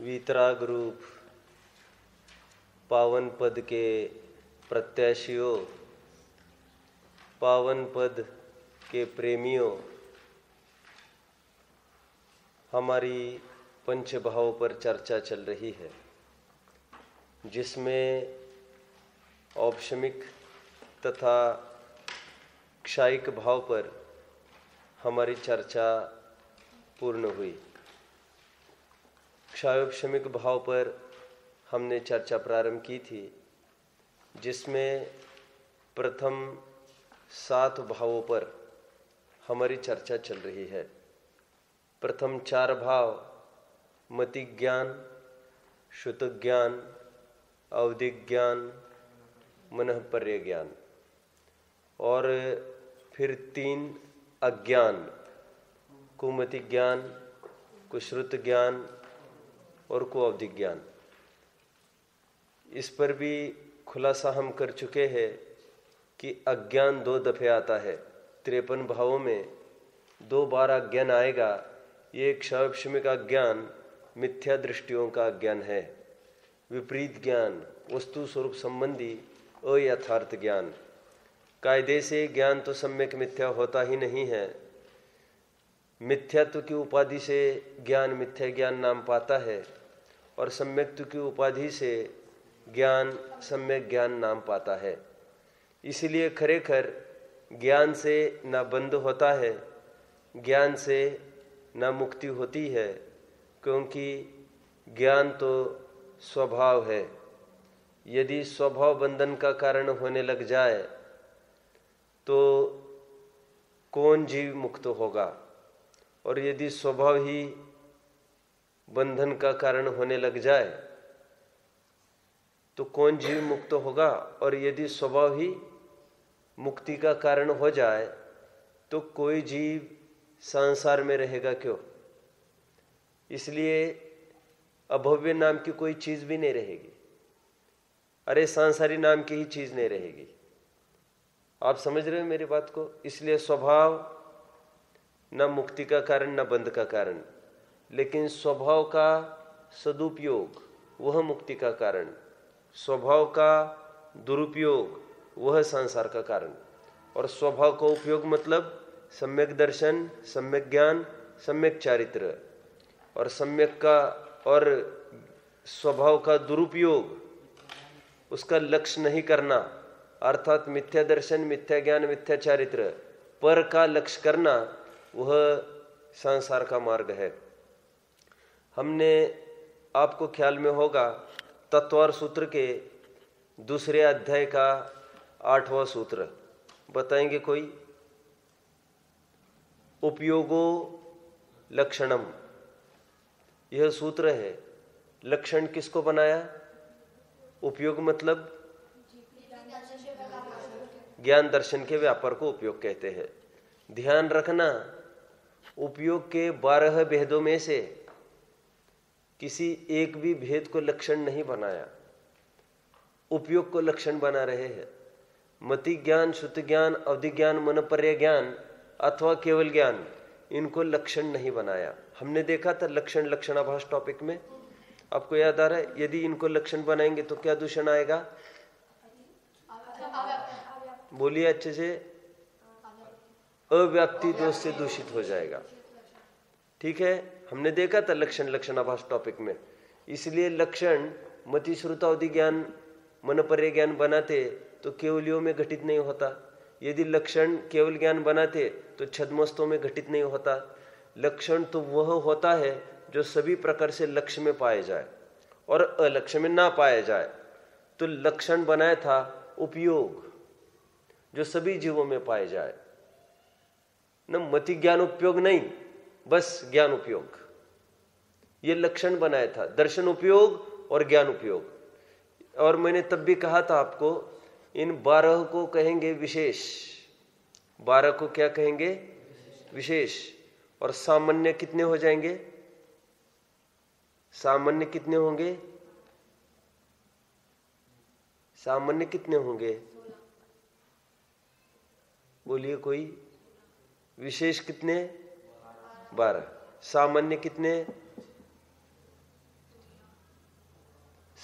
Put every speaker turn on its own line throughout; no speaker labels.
वीतराग रूप पावन पद के प्रत्याशियों, पावन पद के प्रेमियों, हमारी पंच भाव पर चर्चा चल रही है, जिसमें औपशमिक तथा क्षायिक भाव पर हमारी चर्चा पूर्ण हुई। क्षायोपशमिक भाव पर हमने चर्चा प्रारंभ की थी, जिसमें प्रथम सात भावों पर हमारी चर्चा चल रही है। प्रथम चार भाव, मति ज्ञान श्रुत ज्ञान अवधिक ज्ञान मन पर्य ज्ञान। और फिर तीन अज्ञान, कुमति ज्ञान, कुश्रुत ज्ञान और को अवधि ज्ञान। इस पर भी खुलासा हम कर चुके हैं कि अज्ञान दो दफे आता है। त्रेपन भावों में दो बार अज्ञान आएगा, ये क्षमिक का ज्ञान मिथ्या दृष्टियों का ज्ञान है। विपरीत ज्ञान, वस्तु स्वरूप संबंधी अयथार्थ ज्ञान। कायदे से ज्ञान तो सम्यक मिथ्या होता ही नहीं है। मिथ्यात्व की उपाधि से ज्ञान मिथ्या ज्ञान नाम पाता है। और सम्यक्त्व की उपाधि से ज्ञान, सम्यक ज्ञान नाम पाता है। इसलिए खरेखर ज्ञान से न बंद होता है, ज्ञान से न मुक्ति होती है, क्योंकि ज्ञान तो स्वभाव है। यदि स्वभाव बंधन का कारण होने लग जाए तो कौन जीव मुक्त होगा? और यदि स्वभाव ही बंधन का कारण होने लग जाए तो कौन जीव मुक्त होगा? और यदि स्वभाव ही मुक्ति का कारण हो जाए तो कोई जीव संसार में रहेगा क्यों? इसलिए अभव्य नाम की कोई चीज़ भी नहीं रहेगी। अरे, सांसारी नाम की ही चीज़ नहीं रहेगी। आप समझ रहे हो मेरी बात को? इसलिए स्वभाव न मुक्ति का कारण, न बंध का कारण। लेकिन स्वभाव का सदुपयोग, वह मुक्ति का कारण। स्वभाव का दुरुपयोग, वह संसार का कारण। और स्वभाव का उपयोग मतलब सम्यक दर्शन, सम्यक ज्ञान, सम्यक चारित्र। और सम्यक का और स्वभाव का दुरुपयोग, उसका लक्ष्य नहीं करना, अर्थात मिथ्या दर्शन, मिथ्या ज्ञान, मिथ्या चारित्र, पर का लक्ष्य करना, वह संसार का मार्ग है। हमने आपको ख्याल में होगा तत्वार सूत्र के दूसरे अध्याय का आठवां सूत्र। बताएँगे कोई? उपयोगो लक्षणम। यह सूत्र है। लक्षण किसको बनाया? उपयोग मतलब? ज्ञान दर्शन के व्यापार को उपयोग कहते हैं। ध्यान रखना, उपयोग के बारह भेदों में से किसी एक भी भेद को लक्षण नहीं बनाया। उपयोग को लक्षण बना रहे हैं। मति ज्ञान शुद्ध ज्ञान, अवधि ज्ञान, मनपर्य ज्ञान अथवा केवल ज्ञान, इनको लक्षण नहीं बनाया। हमने देखा था लक्षण लक्षणाभाष टॉपिक में। आपको याद आ रहा है, यदि इनको लक्षण बनाएँगे तो क्या दूषण आएगा? बोलिए अच्छे से। अव्याप्ति दोष से दूषित हो जाएगा। ठीक है? हमने देखा था लक्षण लक्षण आभास टॉपिक में। इसलिए लक्षण मति श्रुतावधि ज्ञान मन पर्य ज्ञान बनाते तो केवलियों में घटित नहीं होता। यदि लक्षण केवल ज्ञान बनाते तो छदमस्तों में घटित नहीं होता। लक्षण तो वह होता है जो सभी प्रकार से लक्ष्य में पाए जाए और अलक्ष्य में ना पाया जाए। तो लक्षण बनाया था उपयोग, जो सभी जीवों में पाए जाए। न मति ज्ञान उपयोग नहीं, बस ज्ञान उपयोग। ये लक्षण बनाया था, दर्शन उपयोग और ज्ञान उपयोग। और मैंने तब भी कहा था आपको, इन बारह को कहेंगे विशेष। बारह को क्या कहेंगे? विशेष। और सामान्य कितने हो जाएँगे? सामान्य कितने होंगे? सामान्य कितने होंगे? बोलिए कोई। विशेष कितने? बारह। सामान्य कितने?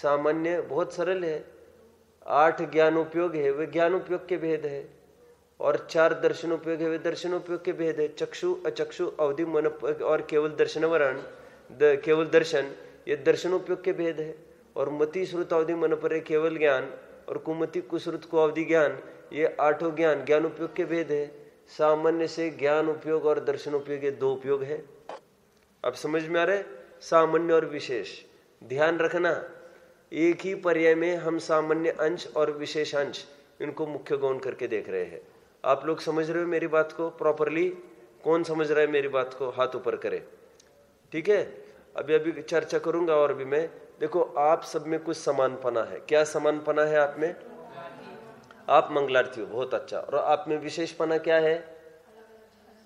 सामान्य बहुत सरल है। आठ ज्ञान उपयोग है वे ज्ञान उपयोग के भेद है। और चार दर्शन उपयोग है वे दर्शन उपयोग के भेद है। चक्षु अचक्षु अवधि मन और केवल दर्शन वरण द, केवल दर्शन ये दर्शन उपयोग के भेद है। और मति श्रुत अवधि मन पर केवल ज्ञान और कुमति कुश्रुत को अवधि ज्ञान ये आठों ज्ञान ज्ञान उपयोग के भेद है। सामान्य से ज्ञान उपयोग और दर्शन उपयोग ये दो उपयोग है। अब समझ में आ रहे सामान्य और विशेष। ध्यान रखना। एक ही पर्याय में हम सामान्य अंश और विशेषांश इनको मुख्य गौन करके देख रहे हैं। आप लोग समझ रहे हो मेरी बात को प्रॉपरली कौन समझ रहा है मेरी बात को? हाथ ऊपर करे। ठीक है? अभी अभी चर्चा करूँगा और भी मैं। देखो, आप सब में कुछ समानपना है। क्या समानपना है आप में? आप मंगलार्थी हो, बहुत अच्छा। और आप में विशेषपना क्या है?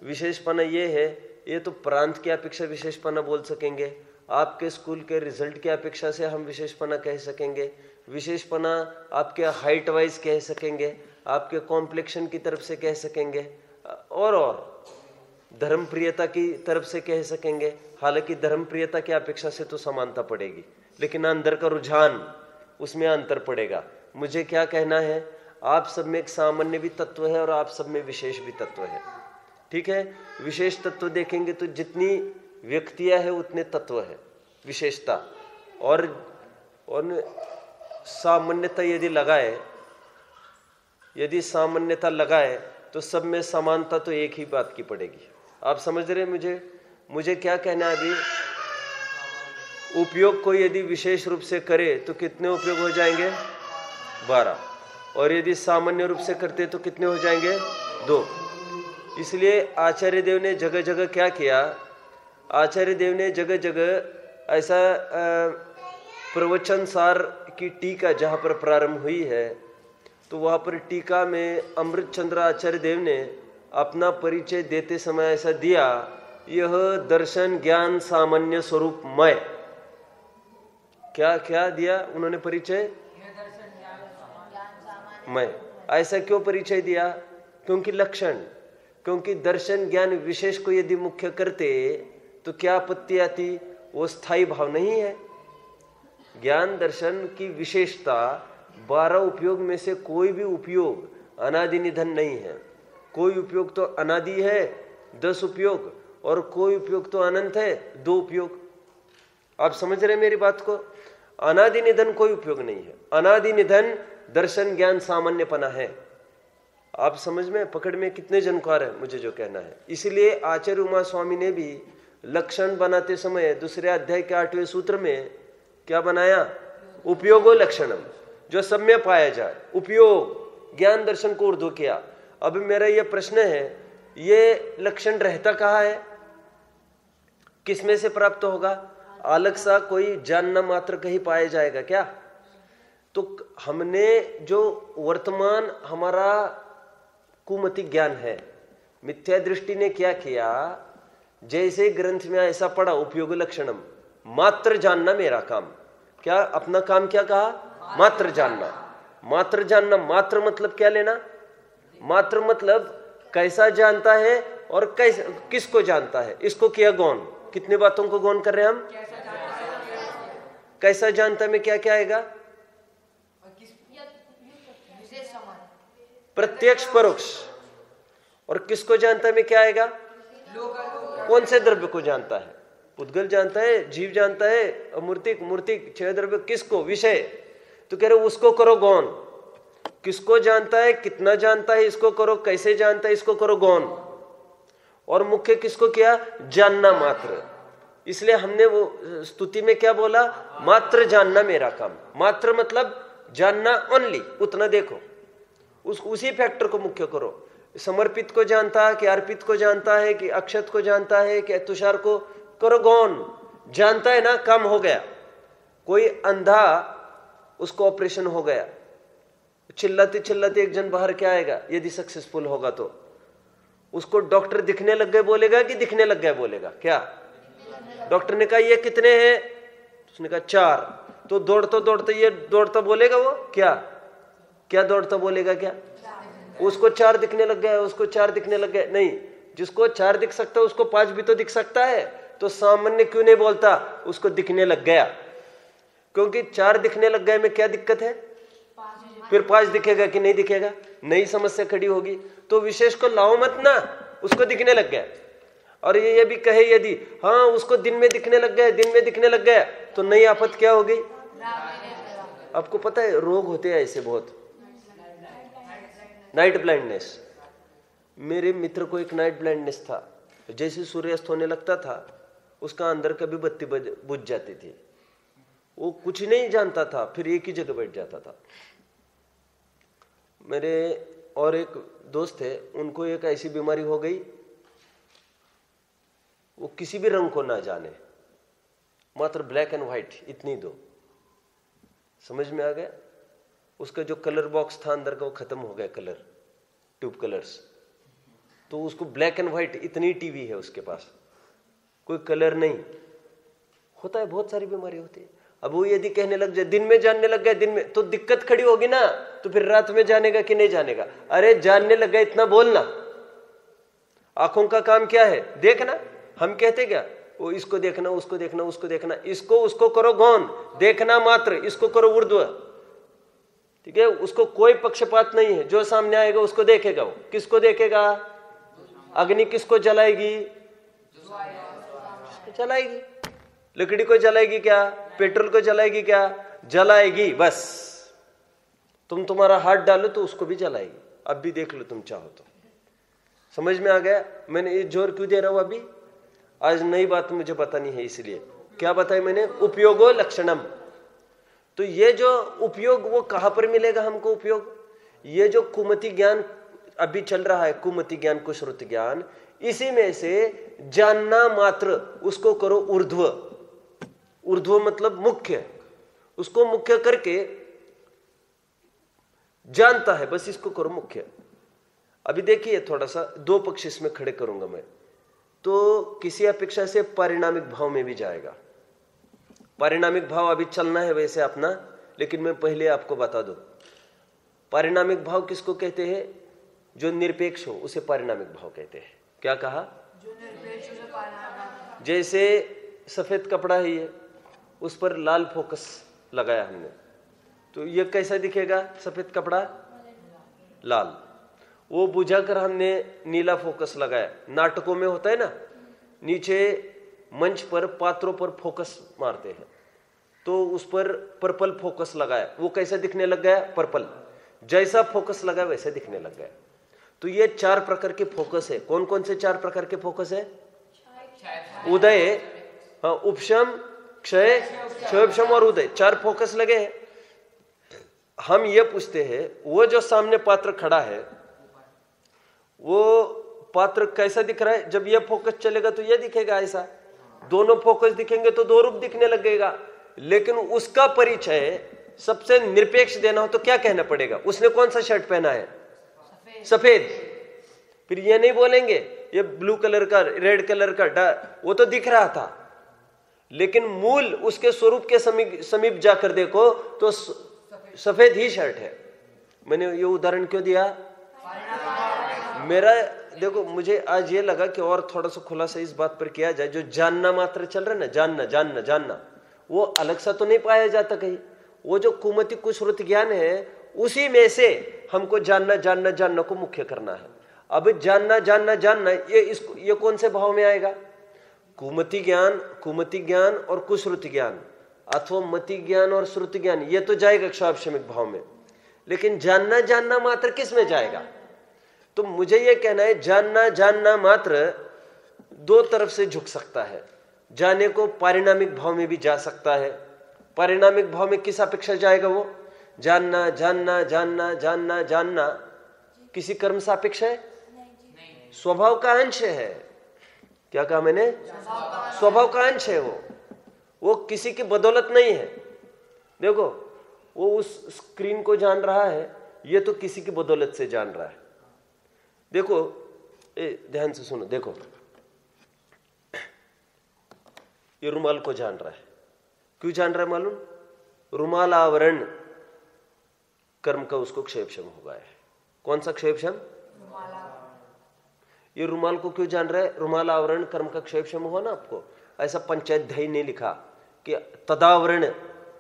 विशेषपना ये है, ये तो प्रांत की अपेक्षा विशेषपना बोल सकेंगे। आपके स्कूल के रिज़ल्ट की अपेक्षा से हम विशेषपना कह सकेंगे। विशेषपना आपके हाइट वाइज कह सकेंगे, आपके कॉम्प्लेक्शन की तरफ़ से कह सकेंगे, और और। धर्म प्रियता की तरफ़ से कह सकेंगे, हालाँकि धर्म प्रियता की अपेक्षा से तो समानता पड़ेगी, लेकिन अंदर का रुझान, उसमें अंतर पड़ेगा। मुझे क्या कहना है? आप सब में एक सामान्य भी तत्व है और आप सब में विशेष भी तत्व है। ठीक है? विशेष तत्व देखेंगे तो जितनी व्यक्तियाँ है, उतने तत्व है, विशेषता। और सामान्यता यदि लगाए, यदि सामान्यता लगाए तो सब में समानता तो एक ही बात की पड़ेगी। आप समझ रहे मुझे? मुझे क्या कहना है अभी? उपयोग को यदि विशेष रूप से करे तो कितने उपयोग हो जाएँगे? बारह। और यदि सामान्य रूप से करते तो कितने हो जाएँगे? दो। इसलिए आचार्य देव ने जगह जगह क्या किया? आचार्य देव ने जगह जगह ऐसा प्रवचन सार की टीका जहाँ पर प्रारंभ हुई है तो वहाँ पर टीका में अमृत चंद्र आचार्य देव ने अपना परिचय देते समय ऐसा दिया, यह दर्शन ज्ञान सामान्य स्वरूप मय। क्या क्या दिया उन्होंने परिचय? मय। ऐसा क्यों परिचय दिया? क्योंकि लक्षण, क्योंकि दर्शन ज्ञान विशेष को यदि मुख्य करते तो क्या आपत्ति आती? वो स्थायी भाव नहीं है। ज्ञान दर्शन की विशेषता बारह उपयोग में से कोई भी उपयोग अनादि निधन नहीं है। कोई उपयोग तो अनादि है, दस उपयोग, और कोई उपयोग तो अनंत है, दो उपयोग। आप समझ रहे मेरी बात को? अनादि निधन कोई उपयोग नहीं है। अनादि निधन दर्शन ज्ञान सामान्यपना है। आप समझ में? पकड़ में कितने जनकार है मुझे जो कहना है। इसलिए आचार्य उमा स्वामी ने भी लक्षण बनाते समय दूसरे अध्याय के आठवें सूत्र में क्या बनाया? उपयोगो लक्षणम, जो में पाया जाए। उपयोग, ज्ञान दर्शन को उर्दू किया। अब मेरा यह प्रश्न है, ये लक्षण रहता कहा है? किसमें से प्राप्त होगा? अलग सा कोई जानना मात्र कहीं पाया जाएगा क्या? तो हमने जो वर्तमान हमारा कुमति ज्ञान है, मिथ्या दृष्टि ने क्या किया? जैसे ग्रंथ में ऐसा पढ़ा, उपयोग लक्षणम। मात्र जानना मेरा काम। क्या अपना काम क्या कहा? मात्र जानना। मात्र जानना, मात्र मतलब क्या लेना? मात्र मतलब कैसा जानता है और कैसे, किसको जानता है? इसको किया गौन कितने बातों को गौन कर रहे हैं हम? कैसा जानता में क्या क्या आएगा? प्रत्यक्ष परोक्ष। और किसको जानता में क्या आएगा? कौन से द्रव्य को जानता है? उद्गल जानता है, जीव जानता है मूर्तिक मूर्तिक छह द्रव्य किसको? विषय। तो कह रहे, उसको करो गौन किसको जानता है, कितना जानता है, इसको करो, कैसे जानता है, इसको करो गौन और मुख्य किसको किया? जानना मात्र। इसलिए हमने वो स्तुति में क्या बोला? मात्र जानना मेरा काम। मात्र मतलब जानना ओनली उतना देखो। उस, उसी फैक्टर को मुख्य करो। समर्पित को जानता है, कि अर्पित को जानता है, कि अक्षत को जानता है, कि तुषार को करो गौन जानता है ना, कम हो गया। कोई अंधा, उसको ऑपरेशन हो गया। चिल्लाते चिल्लाते एक जन बाहर क्या आएगा? यदि सक्सेसफुल होगा तो। उसको डॉक्टर दिखने लग गए, बोलेगा कि दिखने लग गए बोलेगा। क्या? डॉक्टर ने कहा, ये कितने हैं? उसने कहा, चार। तो दौड़ते दौड़ते ये दौड़ता बोलेगा वो? क्या? क्या दौड़ता बोलेगा क्या? उसको चार दिखने लग गया, उसको चार दिखने लग गए नहीं, जिसको चार दिख सकता है, उसको पाँच भी तो दिख सकता है। तो सामान्य क्यों नहीं बोलता? उसको दिखने लग गया। क्योंकि चार दिखने लग गए में क्या दिक्कत है? फिर पाँच दिखेगा कि नहीं दिखेगा? नई समस्या खड़ी होगी। तो विशेष को लाओ मत ना, उसको दिखने लग गया। और ये ये भी कहे यदि हाँ उसको दिन में दिखने लग गया, दिन में दिखने लग गया तो नई आफत क्या हो गई? आपको पता है, रोग होते हैं ऐसे बहुत। नाइट ब्लाइंडनेस मेरे मित्र को एक नाइट ब्लाइंडनेस था। जैसे सूर्यास्त होने लगता था, उसका अंदर कभी बत्ती बुझ जाती थी। वो कुछ नहीं जानता था, फिर एक ही जगह बैठ जाता था। मेरे और एक दोस्त थे, उनको एक ऐसी बीमारी हो गई, वो किसी भी रंग को ना जाने। मात्र ब्लैक एंड व्हाइट इतनी दो। समझ में आ गया? उसका जो कलर बॉक्स था अंदर का वो खत्म हो गया कलर ट्यूब कलर्स तो उसको ब्लैक एंड व्हाइट इतनी टीवी है उसके पास। कोई कलर नहीं। होता है, बहुत सारी बीमारी होती है। अब वो यदि कहने लग जाए, दिन में जानने लग गए दिन में तो दिक्कत खड़ी होगी ना। तो फिर रात में जानेगा कि नहीं जानेगा? अरे, जानने लग गए इतना बोलना आँखों का काम क्या है? देखना। हम कहते क्या? वो इसको देखना, उसको देखना उसको देखना। इसको, उसको करो गौन देखना मात्र, इसको करो उर्ध्व ठीक है? उसको कोई पक्षपात नहीं है। जो सामने आएगा, उसको देखेगा वो। किसको देखेगा? अग्नि किसको जलाएगी? जलाएगी। लकड़ी को जलाएगी क्या? पेट्रोल को जलाएगी क्या? जलाएगी, बस। तुम तुम्हारा हाथ डालो तो उसको भी जलाएगी। अब भी देख लो तुम चाहो तो। समझ में आ गया? मैंने ये ज़ोर क्यों दे रहा हूँ अभी? आज नई बात मुझे बतानी है, इसलिए। क्या बताया मैंने? उपयोगो लक्षणम। तो ये जो उपयोग वो कहाँ पर मिलेगा हमको उपयोग? ये जो कुमति ज्ञान अभी चल रहा है, कुमति ज्ञान, कुश्रुत ज्ञान, इसी में से जानना मात्र, उसको करो ऊर्ध्व। ऊर्ध्व मतलब मुख्य। उसको मुख्य करके जानता है, बस इसको करो मुख्य। अभी देखिए थोड़ा सा, दो पक्ष इसमें खड़े करूँगा मैं। तो किसी अपेक्षा से परिणामिक भाव में भी जाएगा। परिणामिक भाव अभी चलना है वैसे अपना लेकिन मैं पहले आपको बता दू। परिणामिक भाव किसको कहते हैं? जो निरपेक्ष हो उसे परिणामिक भाव कहते हैं। क्या कहा? जैसे सफ़ेद कपड़ा है ये उस पर लाल फोकस लगाया हमने। तो ये कैसा दिखेगा सफ़ेद कपड़ा? लाल। वो बुझाकर हमने नीला फोकस लगाया। नाटकों में होता है ना नीचे मंच पर पात्रों पर फोकस मारते हैं। तो उस पर पर्पल फोकस लगाया। वो कैसा दिखने लग गया? पर्पल जैसा फोकस लगा, वैसे दिखने लग गया। तो ये चार प्रकार के फोकस है। कौन कौन से चार प्रकार के फोकस है? उदय हाँ उपशम, क्षय क्षयोपशम और उदय। चार फोकस लगे हैं। हम ये पूछते हैं, वो जो सामने पात्र खड़ा है, वो पात्र कैसा दिख रहा है? जब ये फोकस चलेगा तो ये दिखेगा ऐसा। दोनों फोकस दिखेंगे तो दो रूप दिखने लगेगा। लेकिन उसका परिचय सबसे निरपेक्ष देना हो तो क्या कहना पड़ेगा? उसने कौन सा शर्ट पहना है? सफ़ेद। फिर ये नहीं बोलेंगे ये ब्लू कलर का रेड कलर का वो तो दिख रहा था। लेकिन मूल उसके स्वरूप के समीप समीप जाकर देखो तो सफ़ेद ही शर्ट है। मैंने ये उदाहरण क्यों दिया? मेरा देखो, मुझे आज ये लगा कि और थोड़ा सा खुलासा इस बात पर किया जाए, जो जानना मात्र चल रहा है ना, जानना जानना जानना, वो अलग सा तो नहीं पाया जाता कहीं। वो जो कुमति कुश्रुत ज्ञान है, उसी में से हमको जानना जानना जानना को मुख्य करना है। अब जानना जानना जानना, ये इसको, ये कौन से भाव में आएगा? कुमति ज्ञान कुमति ज्ञान और कुश्रुति ज्ञान, अथवा मति ज्ञान और श्रुति ज्ञान, ये तो जाएगा क्षापमिक भाव में। लेकिन जानना जानना मात्र किसमें जाएगा? तो मुझे यह कहना है, जानना जानना मात्र दो तरफ़ से झुक सकता है। जाने को पारिणामिक भाव में भी जा सकता है। पारिणामिक भाव में किस अपेक्षा जाएगा वो? जानना जानना जानना जानना जानना। किसी कर्म सापेक्ष है? स्वभाव का अंश है। क्या कहा मैंने? स्वभाव का अंश है वो। वो किसी की बदौलत नहीं है। देखो, वो उस स्क्रीन को जान रहा है, ये तो किसी की बदौलत से जान रहा है। देखो ए ध्यान से सुनो देखो। ये रुमाल को जान रहा है। क्यों जान रहा है मालूम? रुमाल आवरण कर्म का उसको क्षेपक्षम हो गया है। कौन सा क्षेपक्षम ये रुमाल को क्यों जान रहा है? रुमाल आवरण कर्म का क्षेपक्षम हुआ ना आपको? ऐसा पंचायत ने लिखा कि तदावरण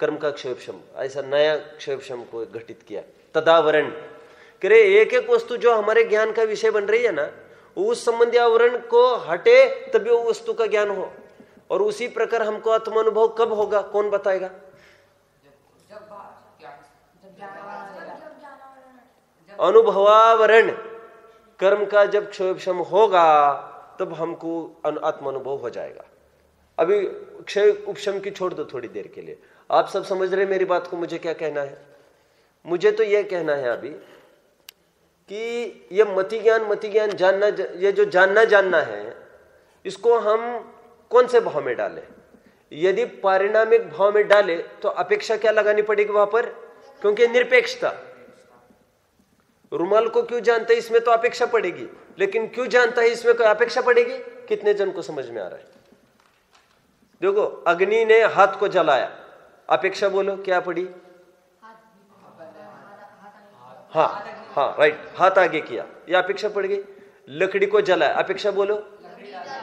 कर्म का क्षयोपम ऐसा नया क्षयोपम को घटित किया। तदावरण करे, एक एक वस्तु जो हमारे ज्ञान का विषय बन रही है ना, उस संबंधी आवरण को हटे, तभी वो वस्तु का ज्ञान हो। और उसी प्रकार हमको आत्मानुभव कब होगा, कौन बताएगा? अनुभवावरण, कर्म का जब क्षय होगा, तब हमको आत्मानुभव हो जाएगा। अभी क्षय उपशम की छोड़ दो थोड़ी देर के लिए। आप सब समझ रहे मेरी बात को, मुझे क्या कहना है? मुझे तो यह कहना है अभी कि ये मति ज्ञान मति ज्ञान जानना, ये जो जानना जानना है, इसको हम कौन से भाव में डालें? यदि पारिणामिक भाव में डाले तो अपेक्षा क्या लगानी पड़ेगी वहाँ पर? क्योंकि निरपेक्षता। रुमाल को क्यों जानते है, इसमें तो अपेक्षा पड़ेगी। लेकिन क्यों जानता है, इसमें कोई अपेक्षा पड़ेगी? कितने जन को समझ में आ रहा है? देखो, अग्नि ने हाथ को जलाया। अपेक्षा बोलो, क्या पड़ी? हाँ हाँ राइट हाथ आगे किया। यह अपेक्षा पड़ गई। लकड़ी को जलाया अपेक्षा बोलो?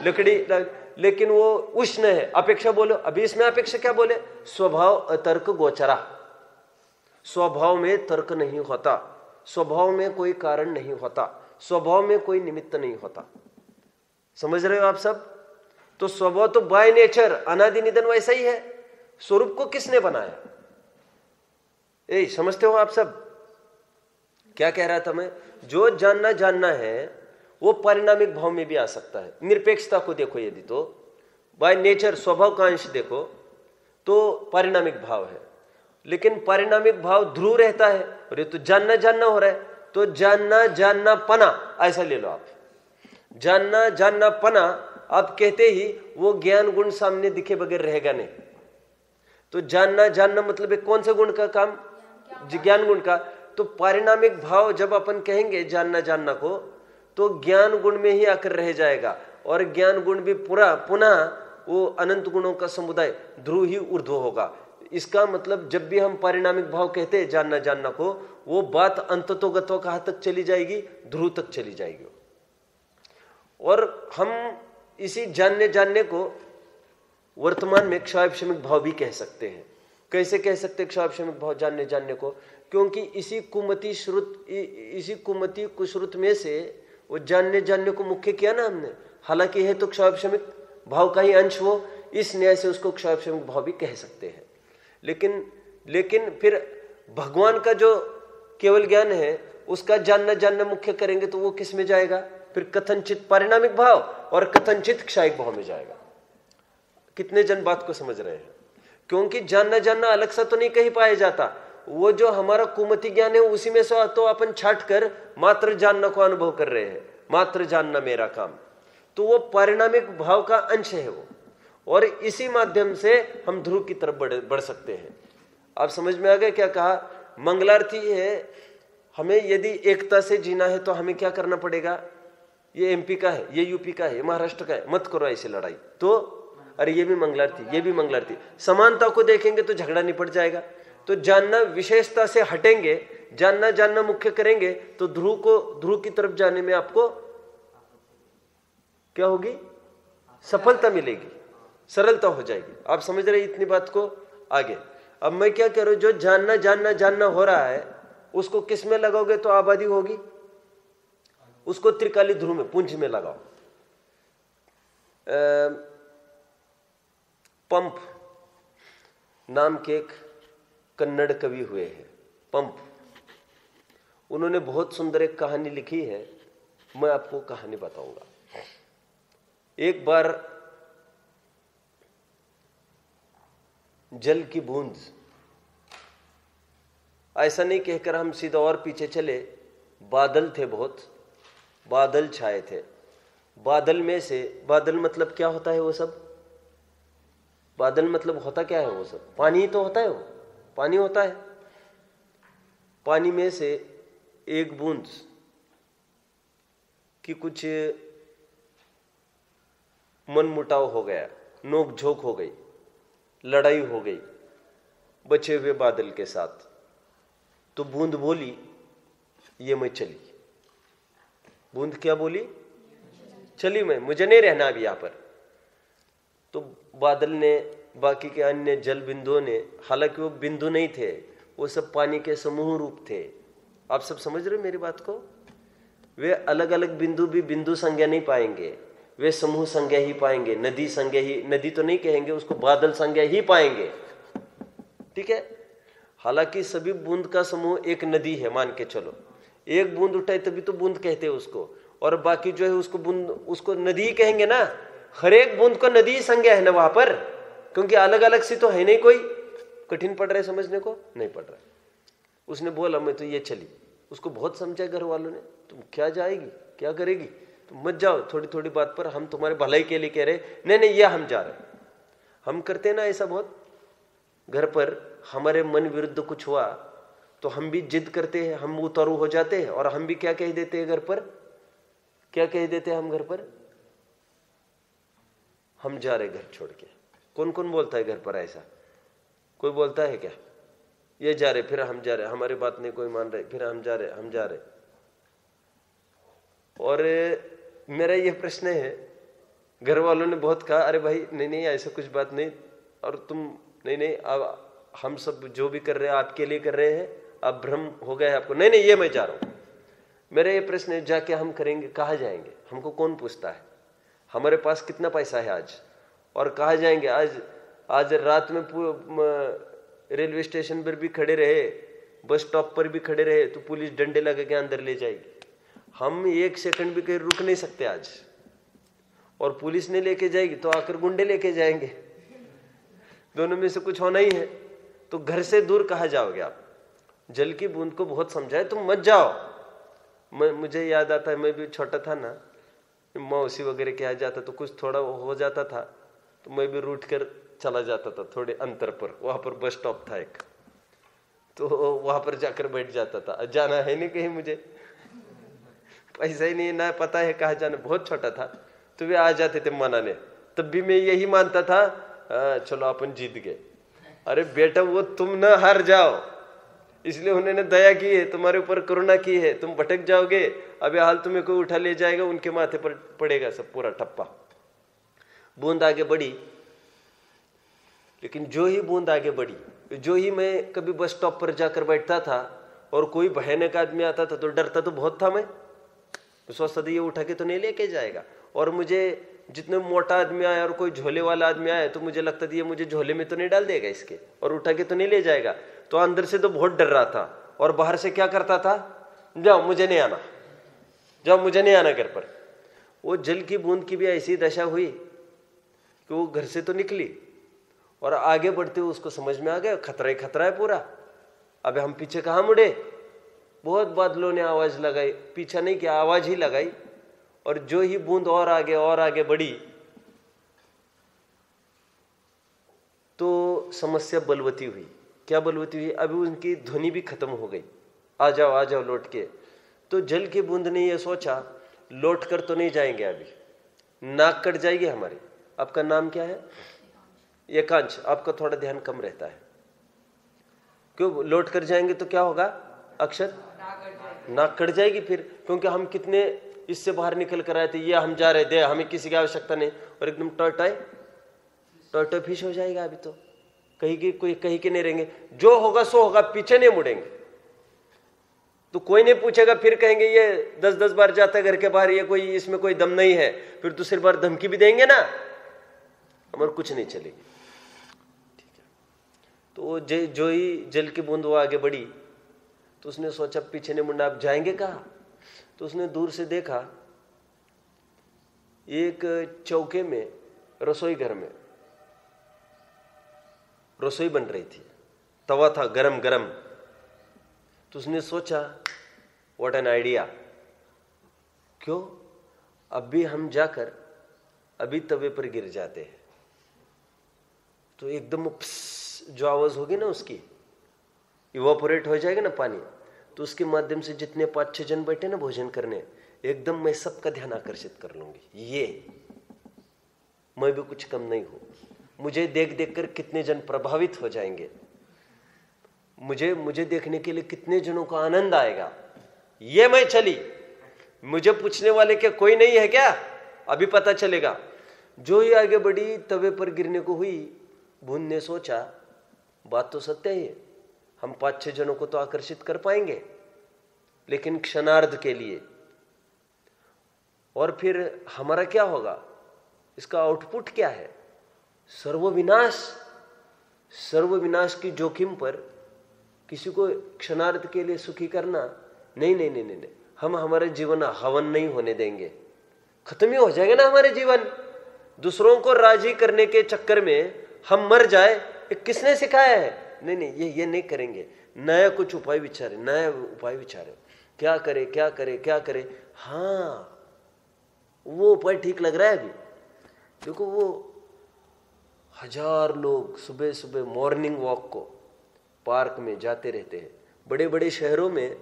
लकड़ी लेकिन वो उष्ण है। अपेक्षा बोलो? अभी इसमें अपेक्षा क्या बोले? स्वभाव अतर्क गोचरा। स्वभाव में तर्क नहीं होता। स्वभाव में कोई कारण नहीं होता। स्वभाव में कोई निमित्त नहीं होता। समझ रहे हो आप सब? तो स्वभाव तो बाय नेचर अनादि निधन वैसा ही है। स्वरूप को किसने बनाया? ए, समझते हो आप सब? क्या कह रहा था मैं? जो जानना जानना है वो परिणामिक भाव में भी आ सकता है। निरपेक्षता को देखो यदि तो। बाय नेचर स्वभाव का अंश देखो तो परिणामिक भाव है। लेकिन परिणामिक भाव ध्रुव रहता है और ये तो जानना जानना हो रहा है। तो जानना जानना पना ऐसा ले लो आप। जानना जानना पना आप कहते ही वो ज्ञान गुण सामने दिखे बगैर रहेगा नहीं। तो जानना जानना मतलब कौन से गुण का काम? ज्ञान गुण का। तो पारिणामिक भाव जब अपन कहेंगे जानना जानना को तो ज्ञान गुण में ही आकर रह जाएगा। और ज्ञान गुण भी पूरा, पुनः वो अनंत गुणों का समुदाय ध्रुव ही ऊर्ध्व होगा। इसका मतलब जब भी हम पारिणामिक भाव कहते हैं जानना जानना को, वो बात अंततोगत्व कहा तक चली जाएगी, ध्रुव तक चली जाएगी। और हम इसी जानने जानने को वर्तमान में क्षापमिक भाव भी कह सकते हैं। कैसे कह सकते हैं भाव जानने जानने को? क्योंकि इसी कुमति श्रुत इसी कुमति कुश्रुत में से वो जानने जानने को मुख्य किया ना हमने। हालाँकि है तो क्षापमिक भाव का ही अंश हो इस न्याय से उसको क्षापमिक भाव भी कह सकते हैं। लेकिन लेकिन फिर भगवान का जो केवल ज्ञान है, उसका जानना जानना मुख्य करेंगे तो वो किसमें जाएगा? फिर कथनचित परिणामिक भाव और कथनचित क्षायिक भाव में जाएगा। कितने जन बात को समझ रहे हैं? क्योंकि जानना जानना अलग सा तो नहीं कही पाया जाता। वो जो हमारा कुमति ज्ञान है, उसी में से तो अपन छाट कर मात्र जानना को अनुभव कर रहे हैं, मात्र जानना मेरा काम। तो वो परिणामिक भाव का अंश है वो। और इसी माध्यम से हम ध्रुव की तरफ़ बढ़ बढ़ सकते हैं। आप समझ में आ गए क्या कहा? मंगलार्थी है, हमें यदि एकता से जीना है तो हमें क्या करना पड़ेगा? ये एमपी का है, ये यूपी का है महाराष्ट्र का है, मत करो ऐसी लड़ाई। तो अरे ये भी मंगलार्थी ये भी मंगलार्थी समानता को देखेंगे तो झगड़ा निपट जाएगा। तो जानना विशेषता से हटेंगे, जानना जानना मुख्य करेंगे तो ध्रुव को, ध्रुव की तरफ़ जाने में आपको क्या होगी? सफलता मिलेगी, सरलता हो जाएगी। आप समझ रहे इतनी बात को? आगे। अब मैं क्या कह रहा हूँ, जो जानना जानना जानना हो रहा है, उसको किसमें लगाओगे तो आबादी होगी? उसको त्रिकाली ध्रुव में, पुंज में लगाओ। पंप, नाम के एक कन्नड़ कवि हुए हैं, पंप। उन्होंने बहुत सुंदर एक कहानी लिखी है, मैं आपको कहानी बताऊँगा। एक बार जल की बूंद, ऐसा नहीं कहकर हम सीधा और पीछे चले, बादल थे बहुत, बादल छाए थे। बादल में से, बादल मतलब क्या होता है वो सब? बादल मतलब होता क्या है वो सब? पानी तो होता है वो। पानी होता है। पानी में से एक बूंद की कुछ मन मुटाव हो गया नोक झोंक हो गई, लड़ाई हो गई, बचे हुए बादल के साथ। तो बूंद बोली, ये मैं चली। बूंद क्या बोली? चली मैं, मुझे नहीं रहना अभी यहाँ पर। तो बादल ने बाकी के अन्य जल बिंदुओं ने, हालाँकि वो बिंदु नहीं थे, वो सब पानी के समूह रूप थे। आप सब समझ रहे हो मेरी बात को? वे अलग अलग बिंदु भी बिंदु संज्ञा नहीं पाएँगे। वे समूह संज्ञा ही पाएँगे। नदी संज्ञा ही, नदी तो नहीं कहेंगे, उसको बादल संज्ञा ही पाएँगे। ठीक है? हालाँकि सभी बूंद का समूह एक नदी है, मान के चलो। एक बूंद उठाए तभी तो बूंद कहते हैं उसको। और बाकी जो है उसको बूंद, उसको नदी कहेंगे ना? हर एक बूंद को नदी संज्ञा है ना वहाँ पर? क्योंकि अलग अलग सी तो है नहीं कोई। कठिन पड़ रहा है समझने को? नहीं पड़ रहा है। उसने बोला, मैं तो ये चली। उसको बहुत समझा घर वालों ने। तुम क्या जाएगी? क्या करेगी? तुम मत जाओ। थोड़ी थोड़ी बात पर हम तुम्हारे भलाई के लिए कह रहे नहीं नहीं यह हम जा रहे हम करते ना ऐसा बहुत। घर पर हमारे मन विरुद्ध कुछ हुआ तो हम भी जिद करते हैं, हम उतारू हो जाते हैं। और हम भी क्या कह देते हैं घर पर? क्या कह देते हैं हम घर पर? हम जा रहे घर छोड़ के। कौन कौन बोलता है घर पर ऐसा? कोई बोलता है क्या? ये जा रहे, फिर हम जा रहे, हमारी बात नहीं, कोई मान रहे, फिर हम जा रहे, हम जा रहे। और, मेरा ये प्रश्न है, घर वालों ने बहुत कहा, अरे भाई, नहीं नहीं, ऐसा कुछ बात नहीं, और तुम, नहीं नहीं, अब हम सब जो भी कर रहे हैं, आपके लिए कर रहे हैं, अब भ्रम हो गया है आपको। नहीं नहीं, ये मैं जा रहा हूँ। मेरा ये प्रश्न है, जाके हम करेंगे, कहा जाएँगे? हमको कौन पूछता है? हमारे पास कितना पैसा है आज? और कहा जाएँगे, आज आज रात में रेलवे स्टेशन पर भी खड़े रहे, बस स्टॉप पर भी खड़े रहे तो पुलिस डंडे लगा के अंदर ले जाएगी। हम एक सेकंड भी कहीं रुक नहीं सकते आज। और पुलिस ने लेके जाएगी तो आकर गुंडे लेके जाएँगे। दोनों में से कुछ होना ही है। तो घर से दूर कहा जाओगे आप? जल की बूंद को बहुत समझाए तुम मत जाओ। मैं, मुझे याद आता है, मैं भी छोटा था ना, मौसी वगैरह के आ जाता तो कुछ थोड़ा हो जाता था। तो मैं भी रूट कर चला जाता था थोड़े अंतर पर। वहाँ पर बस स्टॉप था एक। तो वहाँ पर जाकर बैठ जाता था। जाना है नहीं कहीं मुझे। पैसा ही नहीं ना पता है कहा जाना। बहुत छोटा था। तो वे आ जाते थे मनाने। तब भी मैं यही मानता था आ, चलो अपन जीत गए। अरे बेटा वो तुम न हार जाओ। इसलिए उन्होंने दया की है तुम्हारे ऊपर करुणा की है। तुम भटक जाओगे। अभी हाल तुम्हें कोई उठा ले जाएगा उनके माथे पर पड़ेगा सब पूरा ठप्पा। बूंद आगे बढ़ी। लेकिन जो ही बूंद आगे बढ़ी, जो ही मैं कभी बस स्टॉप पर जाकर बैठता था और कोई भयानक आदमी आता था तो डरता तो बहुत था मैं। सोचता था ये उठा के तो नहीं लेके जाएगा। और मुझे जितने मोटा आदमी आया और कोई झोले वाला आदमी आया तो मुझे लगता था ये मुझे झोले में तो नहीं डाल देगा इसके। और उठा के तो नहीं ले जाएगा। तो अंदर से तो बहुत डर रहा था। और बाहर से क्या करता था? जाओ, मुझे नहीं आना। जाओ, मुझे नहीं आना घर पर। वो जल की बूंद की भी ऐसी दशा हुई कि वो घर से तो निकली और आगे बढ़ते हुए उसको समझ में आ गया, खतरा ही खतरा है पूरा। अबे हम पीछे कहाँ मुड़े? बहुत बादलों ने आवाज़ लगाई। पीछा नहीं किया, आवाज़ ही लगाई और जो ही बूंद और आगे और आगे बढ़ी तो समस्या बलवती हुई। क्या बलवती हुई? अभी उनकी ध्वनि भी खत्म हो गई। आ जाओ आ जाओ लौट के। तो जल की बूंद ने यह सोचा लौट कर तो नहीं जाएँगे अभी। नाक कट जाएगी हमारी। आपका नाम क्या है? एकांश आपका थोड़ा ध्यान कम रहता है। क्यों? लौट कर जाएँगे तो क्या होगा? अक्षर? नाक कट जाएगी फिर। क्योंकि हम कितने इससे बाहर निकल कर आए थे, ये हम जा रहे थे, हमें किसी की आवश्यकता नहीं। और एकदम टॉय टॉय टॉय फ़िश हो जाएगा अभी तो। कहीं की, कोई, कहीं के नहीं रहेंगे। जो होगा, सो होगा, पीछे नहीं मुड़ेंगे। तो कोई नहीं पूछेगा, फिर कहेंगे, ये दस दस बार जाता है घर के बाहर, ये कोई, इसमें कोई दम नहीं है। फिर दूसरी बार धमकी भी देंगे ना। हमारे कुछ नहीं चलेगी ठीक है। तो जे, जो ही जल की बूंद वो आगे बढ़ी तो उसने सोचा पीछे ने मुंडा आप जाएँगे कहा? तो उसने दूर से देखा एक चौके में रसोई घर में रसोई बन रही थी। तवा था गरम गरम। तो उसने सोचा व्हाट एन आइडिया क्यों? अभी हम जाकर अभी तवे पर गिर जाते हैं। तो एकदम जो आवाज़ होगी ना उसकी इवापोरेट हो जाएगा ना पानी तो उसके माध्यम से जितने पाँच छह जन बैठे ना भोजन करने, एकदम मैं सबका ध्यान आकर्षित कर लूँगी। ये, मैं भी कुछ कम नहीं हूँ। मुझे देख देख कर कितने जन प्रभावित हो जाएँगे। मुझे मुझे देखने के लिए कितने जनों को आनंद आएगा। ये मैं चली। मुझे पूछने वाले क्या कोई नहीं है क्या? अभी पता चलेगा। जो ही आगे बढ़ी तवे पर गिरने को हुई भून ने सोचा बात तो सत्य ही है हम पाँच छह जनों को तो आकर्षित कर पाएँगे लेकिन क्षणार्ध के लिए। और फिर हमारा क्या होगा? इसका आउटपुट क्या है? सर्वविनाश। सर्वविनाश की जोखिम पर किसी को क्षणार्थ के लिए सुखी करना नहीं नहीं नहीं नहीं, नहीं। हम हमारे जीवन हवन नहीं होने देंगे। खत्म ही हो जाएगा ना हमारे जीवन। दूसरों को राज़ी करने के चक्कर में हम मर जाए किसने सिखाया है? नहीं नहीं, ये ये नहीं करेंगे। नया कुछ उपाय विचारे, नया उपाय विचारे। क्या करे क्या करे क्या करे? हाँ वो उपाय ठीक लग रहा है अभी। देखो वो हज़ार लोग सुबह सुबह मॉर्निंग वॉक को पार्क में जाते रहते हैं। बड़े बड़े शहरों में,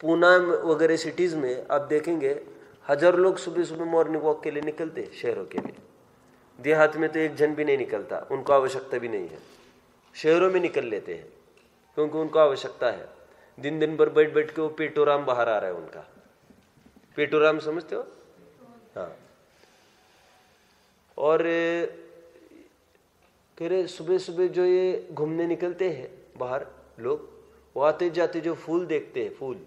पूना वगैरह सिटीज़ में आप देखेंगे, हज़ार लोग सुबह सुबह मॉर्निंग वॉक के लिए निकलते हैं शहरों के लिए। देहात में तो एक जन भी नहीं निकलता, उनको आवश्यकता भी नहीं है। शहरों में निकल लेते हैं, क्योंकि उनको आवश्यकता है। दिन दिन भर बैठ बैठ के वो पेटोराम बाहर आ रहा है उनका। पेटोराम समझते हो? हाँ। और, कह रहे सुबह सुबह जो ये घूमने निकलते हैं बाहर लोग, वो आते जाते जो फूल देखते हैं, फूल,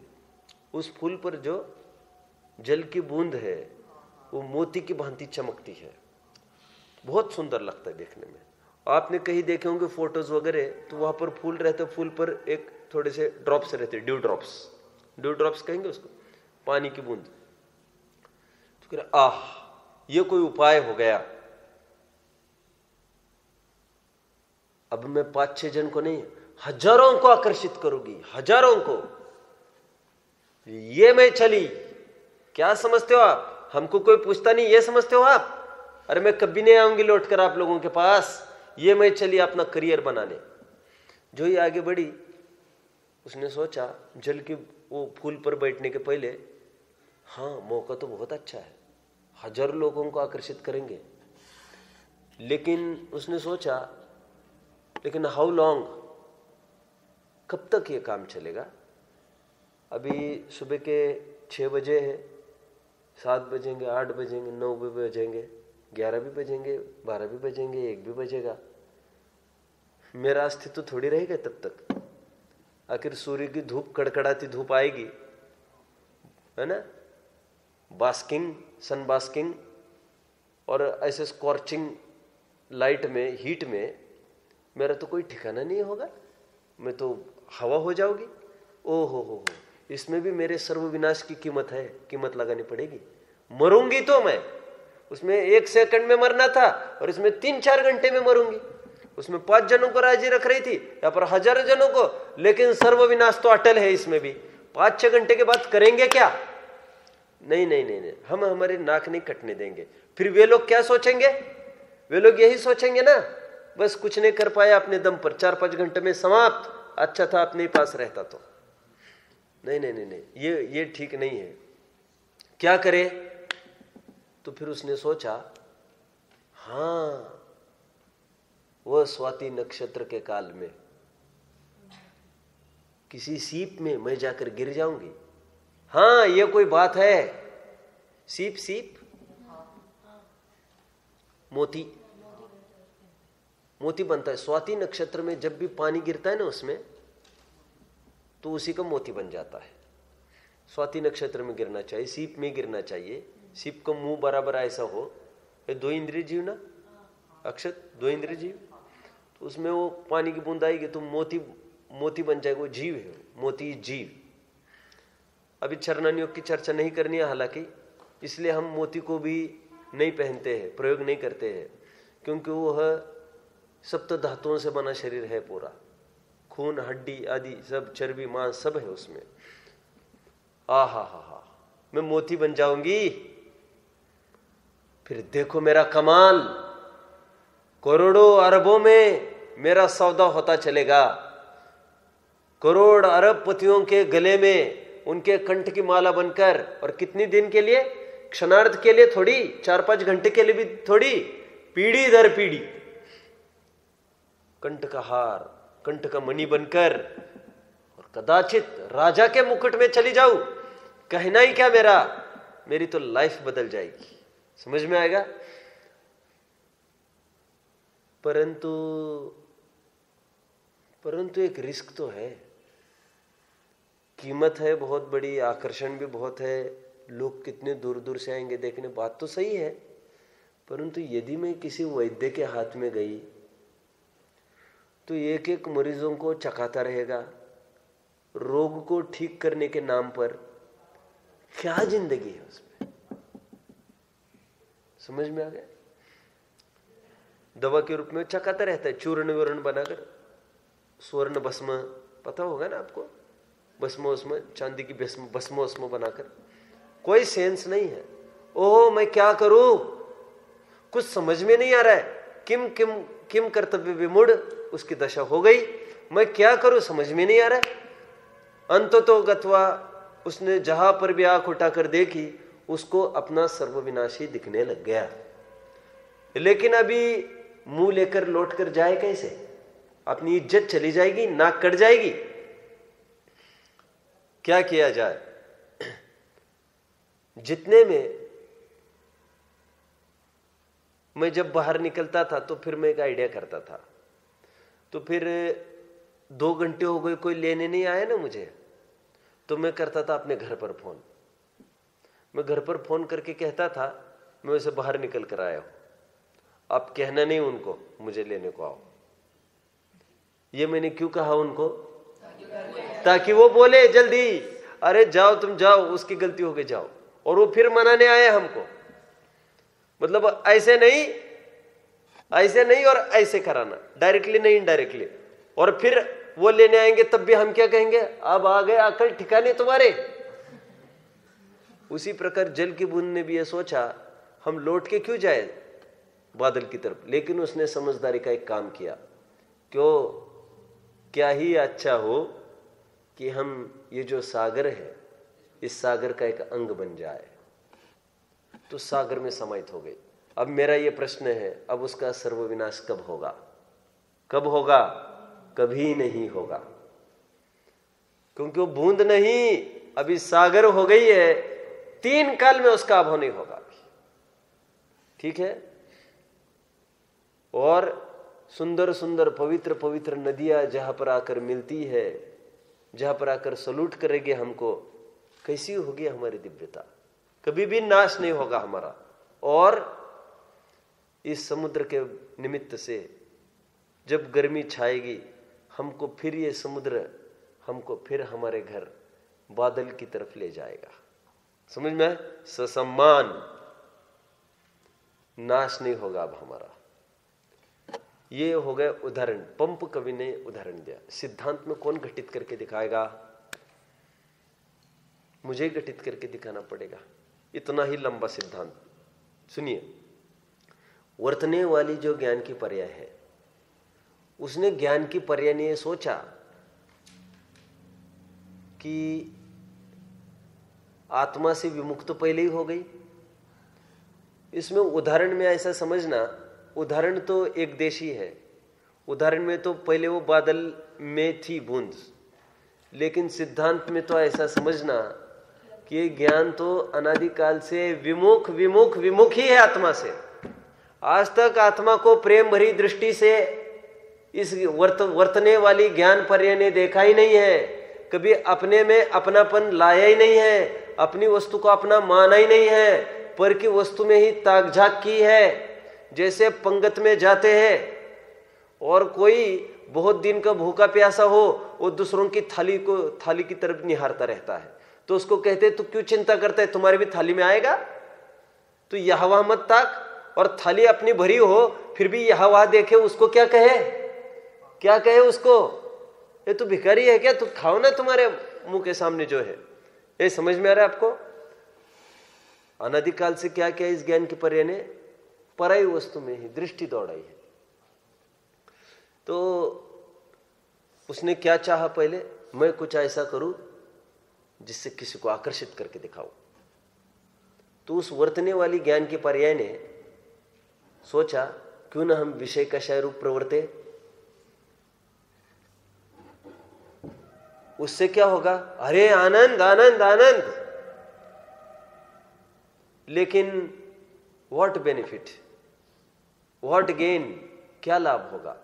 उस फूल पर जो जल की बूंद है, वो मोती की भांति चमकती है। बहुत सुंदर लगता है देखने में। आपने कहीं देखे होंगे फ़ोटोज़ वगैरह तो वहाँ पर फूल रहते फूल पर एक थोड़े से ड्रॉप्स रहते ड्यू ड्रॉप्स ड्यू ड्रॉप्स कहेंगे उसको? पानी की बूंद। तो कह आह, ये कोई उपाय हो गया। अब मैं पाँच छह जन को नहीं, हज़ारों को आकर्षित करूँगी, हज़ारों को। ये मैं चली। क्या समझते हो आप? हमको कोई पूछता नहीं, ये समझते हो आप? अरे मैं कभी नहीं आऊँगी लौट कर आप लोगों के पास। ये मैं चली अपना करियर बनाने। जो ही आगे बढ़ी, उसने सोचा, जल के वो फूल पर बैठने के पहले हाँ मौका तो बहुत अच्छा है। हज़ार लोगों को आकर्षित करेंगे। लेकिन उसने सोचा, लेकिन हाउ लॉन्ग कब तक ये काम चलेगा? अभी सुबह के छः बजे है, सात बजेंगे, आठ बजेंगे, नौ बजेंगे। ग्यारह भी बजेंगे, बारह भी बजेंगे, एक भी बजेगा। मेरा अस्तित्व तो थोड़ी रहेगा तब तक। आखिर सूर्य की धूप, कड़कड़ाती धूप आएगी, है ना? बास्किंग, सन बास्किंग और ऐसे स्कॉर्चिंग लाइट में हीट में मेरा तो कोई ठिकाना नहीं होगा। मैं तो हवा हो जाऊँगी। ओ हो हो हो। इसमें भी मेरे सर्वविनाश की कीमत है, कीमत लगानी पड़ेगी। मरूँगी तो मैं। उसमें एक सेकंड में मरना था और इसमें तीन चार घंटे में मरूँगी। उसमें पाँच जनों को राज़ी रख रही थी, या पर हज़ार जनों को, लेकिन सर्वविनाश तो अटल है इसमें भी। पाँच छह घंटे के बाद करेंगे क्या? नहीं नहीं नहीं नहीं। हम हमारे नाक नहीं कटने देंगे। फिर वे लोग क्या सोचेंगे? वे लोग यही सोचेंगे ना, बस कुछ नहीं कर पाया अपने दम पर। चार पाँच घंटे में समाप्त। अच्छा था अपने पास रहता तो। नहीं नहीं नहीं नहीं। ये ये ठीक नहीं है। क्या करे? तो फिर उसने सोचा हाँ वह स्वाति नक्षत्र के काल में, किसी सीप में मैं जाकर गिर जाऊँगी। हाँ ये कोई बात है। सीप सीप? मोती। मोती बनता है। स्वाति नक्षत्र में जब भी पानी गिरता है ना उसमें तो उसी का मोती बन जाता है। स्वाति नक्षत्र में गिरना चाहिए, सीप में गिरना चाहिए। सीप का मुँह बराबर ऐसा हो, ये दो इंद्रिय जीव ना? अक्षत, दो इंद्रिय जीव। तो उसमें वो पानी की बूंद आएगी तो मोती मोती बन जाएगा, वो जीव है, मोती जीव। अभी चरणानियोग की चर्चा नहीं करनी है, हालाँकि इसलिए हम मोती को भी नहीं पहनते हैं, प्रयोग नहीं करते हैं, क्योंकि वह सप्त धातुओं से बना शरीर है पूरा। खून, हड्डी आदि सब, चर्बी, मांस सब है उसमें। आ हा हा हा मैं मोती बन जाऊँगी। फिर देखो मेरा कमाल। करोड़ों अरबों में मेरा सौदा होता चलेगा। करोड़ अरब पतियों के गले में उनके कंठ की माला बनकर और कितनी दिन के लिए? क्षणार्थ के लिए थोड़ी चार पाँच घंटे के लिए भी थोड़ी, पीढ़ी दर पीढ़ी। कंठ का हार, कंठ का मणि बनकर और कदाचित राजा के मुकुट में चली जाऊँ। कहना ही क्या मेरा? मेरी तो लाइफ बदल जाएगी। समझ में आएगा? परंतु परंतु एक रिस्क तो है। कीमत है बहुत बड़ी, आकर्षण भी बहुत है। लोग कितने दूर दूर से आएँगे देखने, बात तो सही है। परंतु यदि मैं किसी वैद्य के हाथ में गई तो एक एक मरीजों को चकाता रहेगा। रोग को ठीक करने के नाम पर क्या ज़िंदगी है उसमें? समझ में आ गया? दवा के रूप में चकाता रहता है, चूर्ण वर्ण बनाकर। स्वर्ण भस्म, पता होगा ना आपको? भस्म उस्म चांदी की भस्म भस्म उस्म बनाकर। कोई सेंस नहीं है। ओहो, मैं क्या करूँ? कुछ समझ में नहीं आ रहा है। किम किम किम कर्तव्य विमुड़ उसकी दशा हो गई। मैं क्या करूँ समझ में नहीं आ रहा है। अंत तो गत्वा उसने जहाँ पर भी आँख उठाकर देखी उसको अपना सर्वविनाशी दिखने लग गया। लेकिन अभी मुँह लेकर लौट कर जाए कैसे? अपनी इज़्ज़त चली जाएगी, नाक कट जाएगी। क्या किया जाए? जितने में मैं जब बाहर निकलता था तो फिर मैं एक आइडिया करता था। तो फिर दो घंटे हो गए, कोई लेने नहीं आया ना मुझे। तो मैं करता था अपने घर पर फ़ोन। मैं घर पर फ़ोन करके कहता था, मैं उसे बाहर निकल कर आया हूँ। आप कहना नहीं उनको, मुझे लेने को आओ। ये मैंने क्यों कहा उनको? ताकि वो बोले, जल्दी, अरे जाओ तुम, जाओ, उसकी गलती हो गई, जाओ। और वो फिर मनाने आए हमको। मतलब ऐसे नहीं ऐसे नहीं और ऐसे कराना डायरेक्टली नहीं इनडायरेक्टली और फिर वो लेने आएँगे, तब भी हम क्या कहेंगे? अब आ गए, अकल ठिकाने तुम्हारे। उसी प्रकार जल की बूंद ने भी यह सोचा, हम लौट के क्यों जाए? बादल की तरफ़। लेकिन उसने समझदारी का एक काम किया। क्यों? क्या ही अच्छा हो कि हम ये जो सागर है, इस सागर का एक अंग बन जाए। तो सागर में समाहित हो गई। अब मेरा ये प्रश्न है, अब उसका सर्वविनाश कब होगा? कब होगा? कभी नहीं होगा। क्योंकि वो बूंद नहीं, अभी सागर हो गई है। तीन काल में उसका अभाव नहीं होगा। ठीक है? और सुंदर सुंदर पवित्र पवित्र नदियाँ जहाँ पर आकर मिलती है, जहाँ पर आकर सलूट करेगी हमको, कैसी होगी हमारी दिव्यता? कभी भी नाश नहीं होगा हमारा। और इस समुद्र के निमित्त से जब गर्मी छाएगी, हमको फिर ये समुद्र, हमको फिर हमारे घर बादल की तरफ़ ले जाएगा। समझ में? ससम्मान। नाश नहीं होगा अब हमारा। ये हो गए उदाहरण। पंप कवि ने उदाहरण दिया। सिद्धांत में कौन घटित करके दिखाएगा? मुझे घटित करके दिखाना पड़ेगा। इतना ही लंबा सिद्धांत। सुनिए। वर्तने वाली जो ज्ञान की पर्याय है, उसने ज्ञान की पर्याय ने सोचा कि आत्मा से विमुक्त तो पहले ही हो गई। इसमें उदाहरण में ऐसा समझना, उदाहरण तो एक देशी है। उदाहरण में तो पहले वो बादल में थी बूंद। लेकिन सिद्धांत में तो ऐसा समझना कि ज्ञान तो अनादिकाल से विमुख विमुख विमुख ही है आत्मा से। आज तक आत्मा को प्रेम भरी दृष्टि से इस वर्त, वर्तने वाली ज्ञान पर्य ने देखा ही नहीं है। कभी अपने में अपनापन लाया ही नहीं है। अपनी वस्तु को अपना माना ही नहीं है, पर की वस्तु में ही ताक झाक की है, जैसे पंगत में जाते हैं। और कोई बहुत दिन का भूखा प्यासा हो, वो दूसरों की थाली को, थाली की तरफ़ निहारता रहता है। तो उसको कहते तू क्यों चिंता करता है? तुम्हारी भी थाली में आएगा? तो यह वह मत ताक, और थाली अपनी भरी हो, फिर भी यह वह देखे, उसको क्या कहे? क्या कहे उसको? ये तो भिखारी है क्या? तू खाओ ना तुम्हारे मुँह के सामने जो है। ये समझ में आ रहा है आपको? अनादिकाल से क्या क्या इस ज्ञान के पर्य ने? पराई वस्तु में ही, दृष्टि दौड़ाई है। तो उसने क्या चाहा पहले? मैं कुछ ऐसा करूँ जिससे किसी को आकर्षित करके दिखाओ तो उस वर्तने वाली ज्ञान के पर्याय ने सोचा, क्यों ना हम विषय का शाय रूप प्रवर्ते उससे क्या होगा? अरे आनंद आनंद आनंद। लेकिन व्हाट बेनिफिट व्हाट गेन क्या लाभ होगा?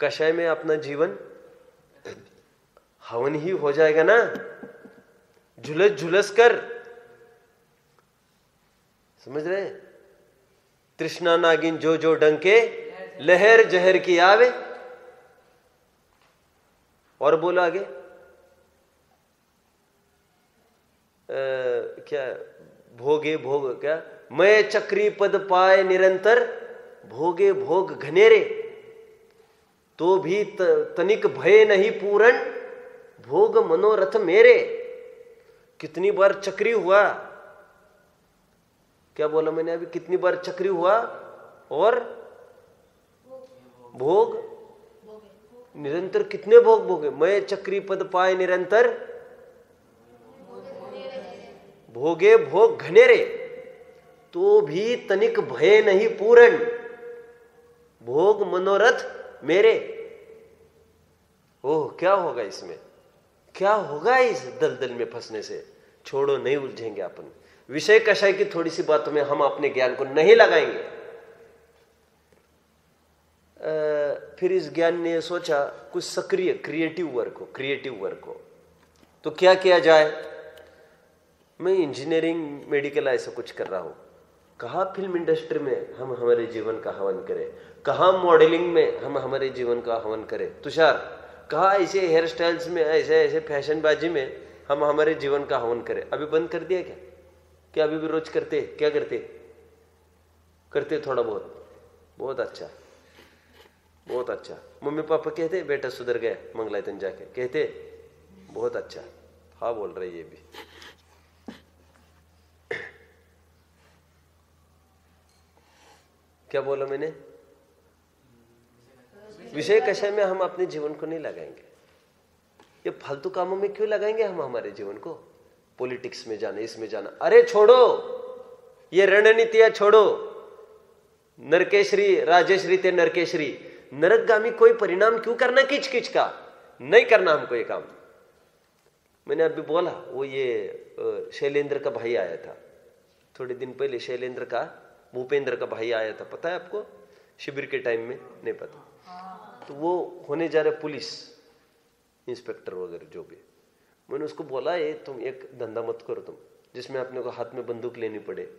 कषाय में अपना जीवन हवन ही हो जाएगा ना? झुलस झुलस कर। समझ रहे? तृष्णा नागिन जो जो डंके, लहर जहर की आवे। और बोला आगे आ, क्या, भोगे भोग, क्या? मैं चक्री पद पाए निरंतर, भोगे भोग घनेरे। तो भी तनिक भय नहीं पूरण, भोग मनोरथ मेरे। कितनी बार चक्री हुआ? क्या बोला मैंने अभी? कितनी बार चक्री हुआ? और? भोग? निरंतर कितने भोग भोगे? मैं चक्री पद पाए निरंतर भोगे भोग घनेरे तो भी तनिक भय नहीं पूरण भोग मनोरथ मेरे। ओह क्या होगा इसमें? क्या होगा इस दलदल में फंसने से? छोड़ो नहीं उलझेंगे अपन। विषय कषाय की थोड़ी सी बातों में हम अपने ज्ञान को नहीं लगाएँगे। आ, फिर इस ज्ञान ने सोचा कुछ सक्रिय क्रिएटिव वर्क हो क्रिएटिव वर्क हो। तो क्या किया जाए? मैं इंजीनियरिंग मेडिकल ऐसा कुछ कर रहा हूँ। कहा फ़िल्म इंडस्ट्री में हम हमारे जीवन का हवन करें? कहा मॉडलिंग में हम हमारे जीवन का हवन करें? तुषार, कहा ऐसे हेयर स्टाइल्स में, ऐसे ऐसे फैशनबाजी में हम हमारे जीवन का हवन करें? अभी बंद कर दिया क्या? क्या अभी भी रोज करते? क्या करते? करते थोड़ा बहुत। बहुत अच्छा। बहुत अच्छा। मम्मी पापा कहते, बेटा सुधर गया मंगलायतन जाके। कहते, बहुत अच्छा। हाँ बोल रहे ये भी। क्या बोला मैंने? विषय कषय में हम अपने जीवन को नहीं लगाएँगे। ये फालतू कामों में क्यों लगाएँगे हम हमारे जीवन को? पॉलिटिक्स में जाना, इसमें जाना। अरे छोड़ो! ये रणनीतियाँ छोड़ो। नरकेशरी, राजेश्री ते नरकेशरी। नरकगामी कोई परिणाम क्यों करना किच किच का? नहीं करना हमको ये काम। मैंने अभी बोला, वो ये शैलेंद्र का भाई आया था। थोड़े दिन पहले शैलेंद्र का भूपेंद्र का भाई आया था, पता है आपको? शिविर के टाइम में, नहीं पता। तो वो होने जा रहे पुलिस, इंस्पेक्टर वगैरह, जो भी। मैंने उसको बोला, ये तुम एक धंधा मत करो तुम, जिसमें अपने को हाथ में बंदूक लेनी पड़े।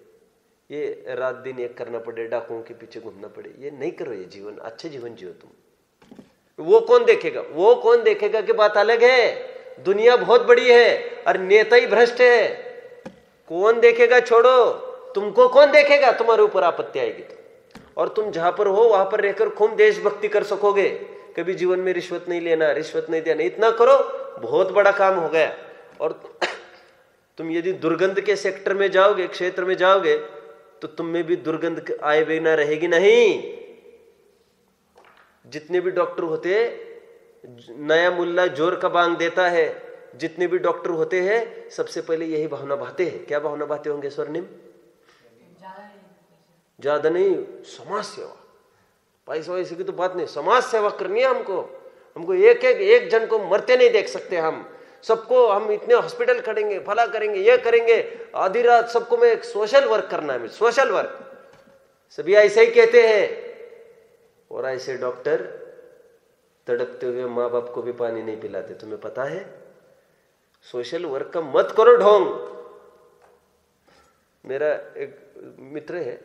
ये रात दिन एक करना पड़े, डाकुओं के पीछे घूमना पड़े। ये नहीं करो ये जीवन, अच्छे जीवन जियो तुम। वो कौन देखेगा? वो कौन देखेगा कि बात अलग है? दुनिया बहुत बड़ी है और नेता ही भ्रष्ट है। कौन देखेगा? छोड़ो। तुमको कौन देखेगा? तुम्हारे ऊपर आपत्ति आएगी तो। और तुम जहाँ पर हो, वहाँ पर रहकर खूब देशभक्ति कर सकोगे। कभी जीवन में रिश्वत नहीं लेना, रिश्वत नहीं देना, इतना करो, बहुत बड़ा काम हो गया। और तुम यदि दुर्गंध के सेक्टर में जाओगे, क्षेत्र में जाओगे तो तुम में भी दुर्गंध आए बिना रहेगी नहीं। जितने भी डॉक्टर होते नया मुल्ला ज़ोर का बांग देता है, जितने भी डॉक्टर होते हैं, सबसे पहले यही भावना बहाते हैं। क्या भावना बहाते होंगे स्वर्णिम? ज़्यादा नहीं, समाज सेवा। पैसा वैसे की तो बात नहीं, समाज सेवा करनी है हमको। हमको एक एक एक जन को मरते नहीं देख सकते हम। सबको हम इतने हॉस्पिटल खड़ेंगे फला करेंगे, ये करेंगे। आधी रात सबको मैं एक सोशल वर्क करना है सोशल वर्क सभी ऐसे ही कहते हैं। और ऐसे डॉक्टर तड़पते हुए माँ बाप को भी पानी नहीं पिलाते। तुम्हें पता है? सोशल वर्क का मत करो ढोंग। मेरा एक मित्र है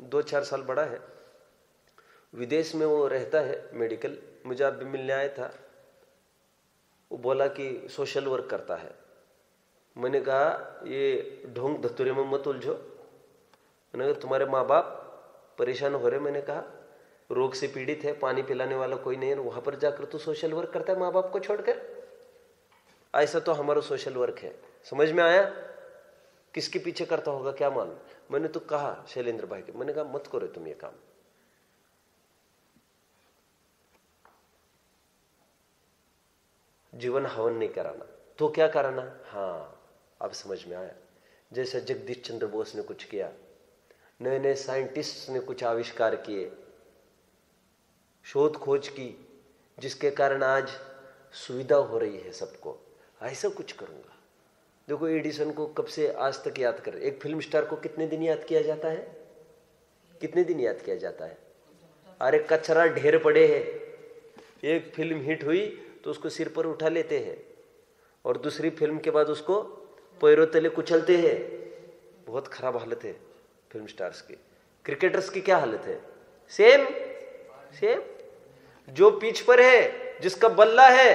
दो चार साल बड़ा है। विदेश में वो रहता है मेडिकल मुझे आप भी मिलने आया था। वो बोला कि सोशल वर्क करता है। मैंने कहा, ये ढोंग धतुरे में मत उलझो। मैंने कहा, तुम्हारे माँ बाप परेशान हो रहे मैंने कहा, रोग से पीड़ित है, पानी पिलाने वाला कोई नहीं है, वहाँ पर जाकर तो सोशल वर्क करता है माँ बाप को छोड़कर? ऐसा तो हमारा सोशल वर्क है। समझ में आया? किसके पीछे करता होगा, क्या मालूम? मैंने तो कहा, शैलेंद्र भाई के, मैंने कहा, मत करो तुम ये काम. जीवन हवन नहीं कराना। तो क्या कराना? हाँ अब समझ में आया। जैसे जगदीश चंद्र बोस ने कुछ किया नए नए साइंटिस्ट ने कुछ आविष्कार किए, शोध खोज की, जिसके कारण आज सुविधा हो रही है सबको। ऐसा कुछ करूँगा। देखो एडिसन को कब से आज तक याद कर, एक फ़िल्म स्टार को कितने दिन याद किया जाता है? कितने दिन याद किया जाता है? अरे, कचरा ढेर पड़े हैं। एक फ़िल्म हिट हुई तो उसको सिर पर उठा लेते हैं। और दूसरी फ़िल्म के बाद उसको पैरों तले कुचलते हैं। बहुत खराब हालत है फ़िल्म स्टार्स की। क्रिकेटर्स की क्या हालत है? सेम सेम जो पीछ पर है, जिसका बल्ला है,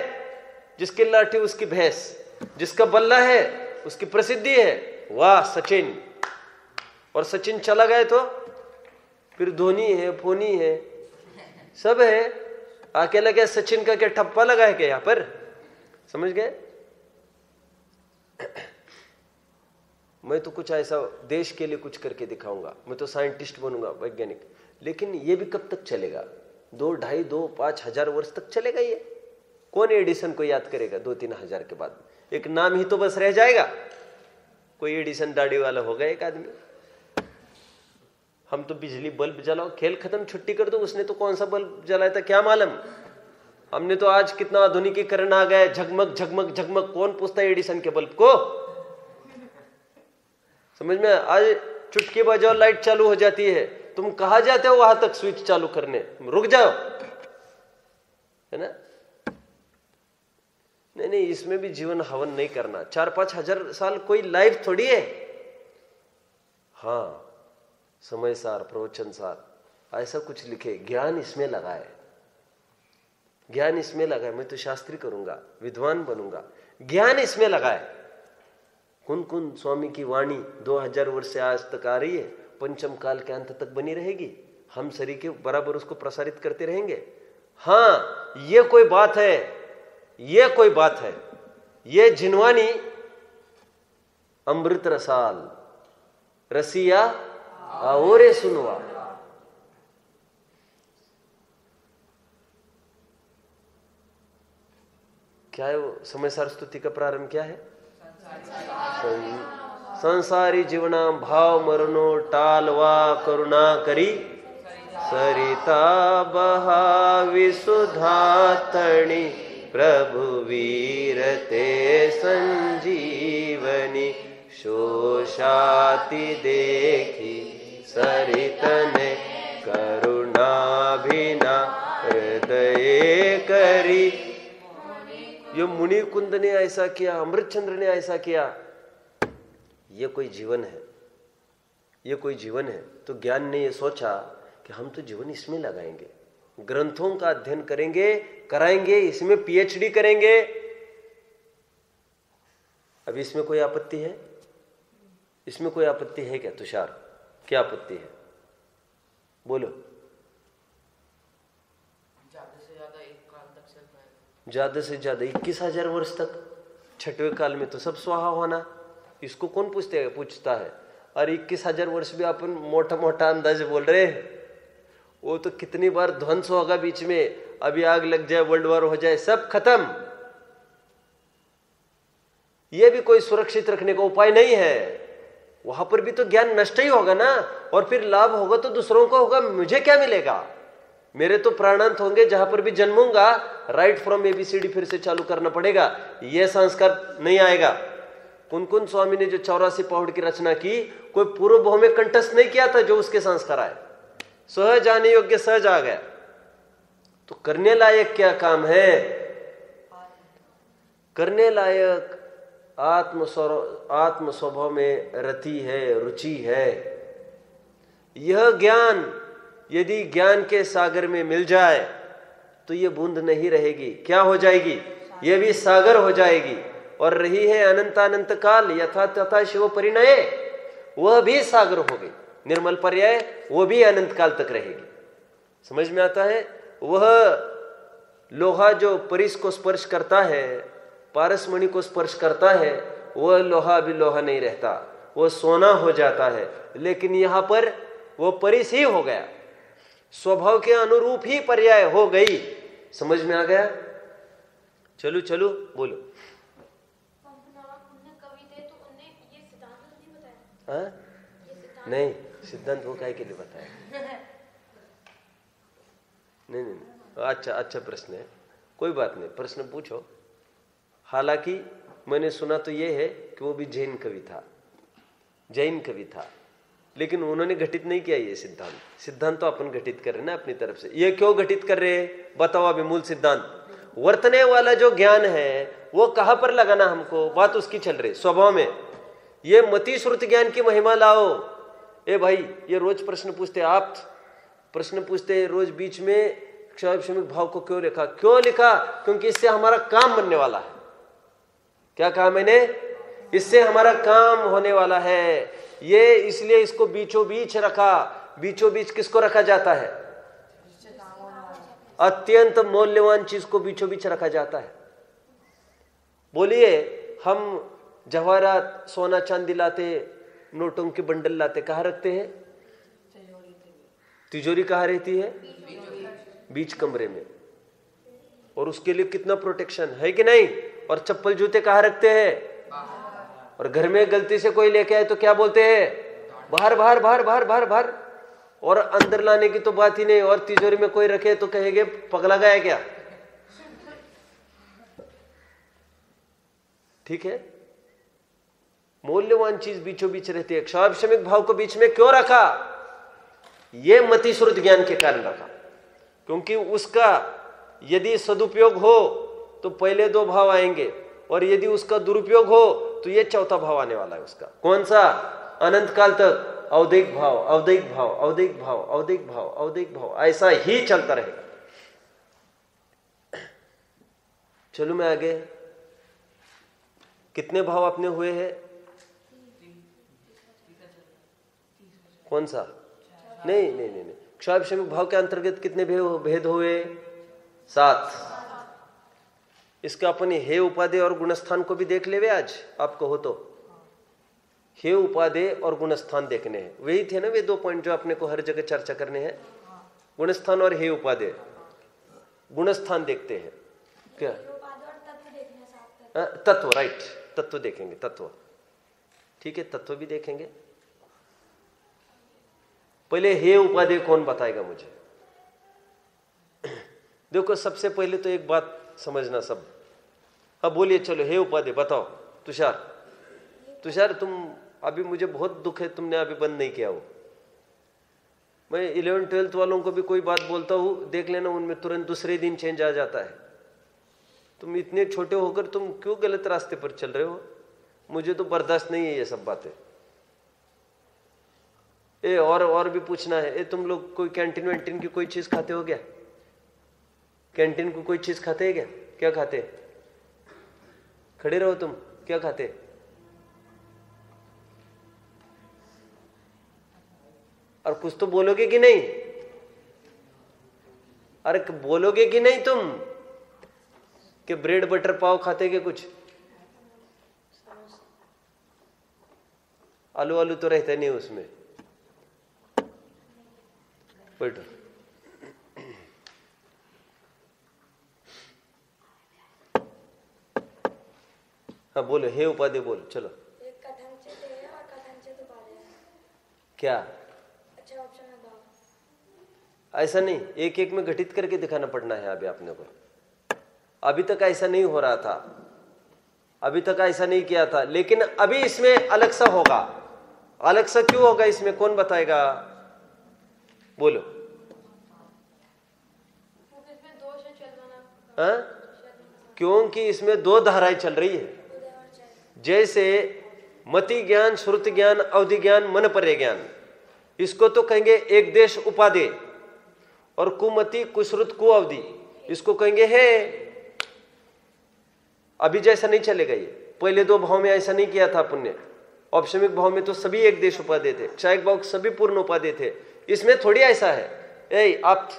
जिसकी लाठी, उसकी भैंस। जिसका बल्ला है, उसकी प्रसिद्धि है, वाह, सचिन। और सचिन चला गए तो? फिर धोनी है, फोनी है। सब है। अकेला क्या सचिन का क्या ठप्पा लगा है क्या यहाँ पर? समझ गए? मैं तो कुछ ऐसा देश के लिए कुछ करके दिखाऊँगा। मैं तो साइंटिस्ट बनूँगा, वैज्ञानिक। लेकिन ये भी कब तक चलेगा? दो, ढाई, दो, पाँच हज़ार वर्ष तक चलेगा ये? कौन एडिसन को याद करेगा दो, तीन हज़ार के बाद? एक नाम ही तो बस रह जाएगा। कोई एडिसन दाढ़ी वाला होगा एक आदमी। हम तो बिजली बल्ब जलाओ, खेल खत्म, छुट्टी कर दो, उसने तो कौन सा बल्ब जलाया था, क्या मालूम? हमने तो आज कितना आधुनिकीकरण आ गया झगमग झगमग झगमग, कौन पूछता है एडिसन के बल्ब को? समझ में? आज चुटकी बजाओ, लाइट चालू हो जाती है। तुम कहा जाते हो वहाँ तक स्विच चालू करने? रुक जाओ। है ना? नहीं नहीं, इसमें भी जीवन हवन नहीं करना। चार पाँच हज़ार साल कोई लाइफ थोड़ी है? हाँ समय सार, प्रवचन सार, ऐसा कुछ लिखे, ज्ञान इसमें लगा है ज्ञान इसमें लगा है मैं तो शास्त्री करूँगा, विद्वान बनूँगा। ज्ञान इसमें लगा है कुन कुन स्वामी की वाणी 2000 वर्ष से आज तक आ रही है, पंचम काल के अंत तक बनी रहेगी। हम शरीर के बराबर उसको प्रसारित करते रहेंगे। हाँ ये कोई बात है। ये कोई बात है। ये जिनवानी अमृत रसाल, रसिया और सुनवा। क्या है वो? समय सार स्तुति का प्रारंभ क्या है? संसारी जीवना भाव मरणो, टालवा करुणा करी। सरिता बहा विसुधा तणी। प्रभु वीरते संजीवनी, शोषाति देखी सरितने करुणा करुणाभिना, हृदय करी। ये मुनि कुंद ने ऐसा किया अमृतचंद्र ने ऐसा किया। ये कोई जीवन है, ये कोई जीवन है तो ज्ञान ने ये सोचा कि हम तो जीवन इसमें लगाएँगे। ग्रंथों का अध्ययन करेंगे कराएँगे इसमें पीएचडी करेंगे। अभी इसमें कोई आपत्ति है? इसमें कोई आपत्ति है क्या तुषार? क्या आपत्ति है? बोलो। ज़्यादा से ज़्यादा इक्कीस हज़ार वर्ष तक। छठवे काल में तो सब स्वाहा होना। इसको कौन पूछते पूछता है। और इक्कीस हज़ार वर्ष भी अपन मोटा मोटा अंदाज बोल रहे हैं। वो तो कितनी बार ध्वंस होगा बीच में, अभी आग लग जाए वर्ल्ड वॉर हो जाए, सब खत्म। ये भी कोई सुरक्षित रखने का उपाय नहीं है। वहाँ पर भी तो ज्ञान नष्ट ही होगा ना, और फिर लाभ होगा तो दूसरों को होगा, मुझे क्या मिलेगा? मेरे तो प्राणांत होंगे, जहाँ पर भी जन्मूँगा राइट फ्रॉम एबीसीडी फिर से चालू करना पड़ेगा। यह संस्कार नहीं आएगा। कुन कुन स्वामी ने जो चौरासी पौड़ की रचना की, कोई पूर्व भाव में कंटस्ट नहीं किया था जो उसके संस्कार आए। सहज आने योग्य सहज आ गया। तो करने लायक क्या काम है? करने लायक आत्म आत्म स्वभाव में रति है, रुचि है। यह ज्ञान यदि ज्ञान के सागर में मिल जाए तो ये बूंद नहीं रहेगी। क्या हो जाएगी? ये भी सागर हो जाएगी। और रही है अनंतानंत काल यथा तथा शिव परिणय वह भी सागर हो गई। निर्मल पर्याय वो भी अनंत काल तक रहेगी। समझ में आता है? वह लोहा जो परिस को स्पर्श करता है पारसमणि को स्पर्श करता है वह लोहा भी लोहा नहीं रहता वो सोना हो जाता है। लेकिन यहाँ पर वो परिस ही हो गया। स्वभाव के अनुरूप ही पर्याय हो गई। समझ में आ गया? चलो चलो बोलो। हाँ? नहीं। सिद्धांत वो काय के लिए बताया? नहीं नहीं अच्छा अच्छा प्रश्न है। कोई बात नहीं, प्रश्न पूछो। हालाँकि मैंने सुना तो ये है कि वो भी जैन कवि था। जैन कवि था। लेकिन उन्होंने घटित नहीं किया ये सिद्धांत। सिद्धांत तो अपन घटित कर रहे हैं ना अपनी तरफ़ से। ये क्यों घटित कर रहे हैं? बताओ अभी मूल सिद्धांत। वर्तने वाला जो ज्ञान है, वो कहाँ पर लगाना हमको? बात उसकी चल रही स्वभाव में। ये मति श्रुत ज्ञान की महिमा लाओ। ए भाई, ये रोज प्रश्न पूछते आप? प्रश्न पूछते रोज बीच में क्षमिक भाव को क्यों लिखा? क्यों लिखा? क्योंकि इससे हमारा काम बनने वाला है। क्या कहा मैंने? इससे हमारा काम होने वाला है। ये इसलिए इसको बीचों बीच रखा। बीचों बीच किसको रखा जाता है? अत्यंत मूल्यवान चीज़ को बीचों बीच रखा जाता है। बोलिए, हम जवाहरात सोना चांदी लाते नोटों के बंडल लाते, कहा रखते हैं? तिजोरी कहा रहती है? बीच कमरे में। और उसके लिए कितना प्रोटेक्शन है कि नहीं? और चप्पल जूते कहा रखते हैं? और घर में गलती से कोई लेके आए तो क्या बोलते हैं? बाहर बाहर बाहर बाहर बाहर बाहर। और अंदर लाने की तो बात ही नहीं, और तिजोरी में कोई रखे तो कहेंगे पगला गया क्या? ठीक है? मूल्यवान चीज़ बीचों बीच रहती है। क्षाभिषमिक भाव को बीच में क्यों रखा? यह मतिश्रुत ज्ञान के कारण रखा। क्योंकि उसका यदि सदुपयोग हो तो पहले दो भाव आएँगे, और यदि उसका दुरुपयोग हो तो ये चौथा भाव आने वाला है उसका। कौन सा? अनंत काल तक अवधिक भाव अवधिक भाव अवधिक भाव अवधिक भाव अवधिक भाव, ऐसा ही चलता रहेगा। चलो मैं आगे। कितने भाव अपने हुए हैं? कौन सा? नहीं नहीं नहीं नहीं। क्षाभिषमिक भाव के अंतर्गत कितने भेद हुए? सात। इसका अपने हे उपाधि और गुणस्थान को भी देख ले आज? आपको हो तो। हे उपाधि और गुणस्थान देखने हैं। वही थे ना वे दो पॉइंट जो अपने को हर जगह चर्चा करने हैं? गुणस्थान और हे उपाधि। गुणस्थान देखते हैं। क्या? तत्व राइट तत्व देखेंगे, तत्व। ठीक है, तत्व भी देखेंगे। पहले हे उपाधि कौन बताएगा मुझे? देखो, सबसे पहले तो एक बात समझना सब। अब बोलिए, चलो, हे उपाधि, बताओ। तुषार? तुषार, तुम अभी मुझे बहुत दुख है, तुमने अभी बंद नहीं किया वो। मैं इलेवन, ट्वेल्थ वालों को भी कोई बात बोलता हूँ, देख लेना, उनमें तुरंत दूसरे दिन चेंज आ जाता है। तुम इतने छोटे होकर तुम क्यों गलत रास्ते पर चल रहे हो? मुझे तो बर्दाश्त नहीं है ये सब बातें। ए, और और भी पूछना है। ए, तुम लोग कोई कैंटीन वैंटीन की कोई चीज़ खाते हो क्या? कैंटीन को कोई चीज़ खाते है क्या? क्या खाते? खड़े रहो तुम। क्या खाते? और कुछ तो बोलोगे कि नहीं? अरे बोलोगे कि नहीं तुम? कि ब्रेड बटर पाव खाते के कुछ? आलू आलू तो रहते नहीं उसमें। बैठो हाँ बोलो हे उपाधि बोलो चलो। क्या? अच्छा ऐसा नहीं एक एक में घटित करके दिखाना पड़ना है अभी आपने को। अभी तक ऐसा नहीं हो रहा था। अभी तक ऐसा नहीं किया था। लेकिन अभी इसमें अलग सा होगा। अलग सा क्यों होगा इसमें? कौन बताएगा? बोलो। हाँ? क्योंकि इसमें दो धाराएँ चल रही है। जैसे मति ज्ञान, श्रुत ज्ञान, अवधि ज्ञान, मन परे ज्ञान। इसको तो कहेंगे एक देश उपाधि और कुमति, कुश्रुत कु अवधि इसको कहेंगे है। अभी जैसा नहीं चलेगा ये पहले दो भाव में ऐसा नहीं किया था पुण्य। औपशमिक भाव में तो सभी एक देश उपाधि थे। क्षायक भाव सभी पूर्ण उपाधि थे। इसमें थोड़ी ऐसा है। ए आप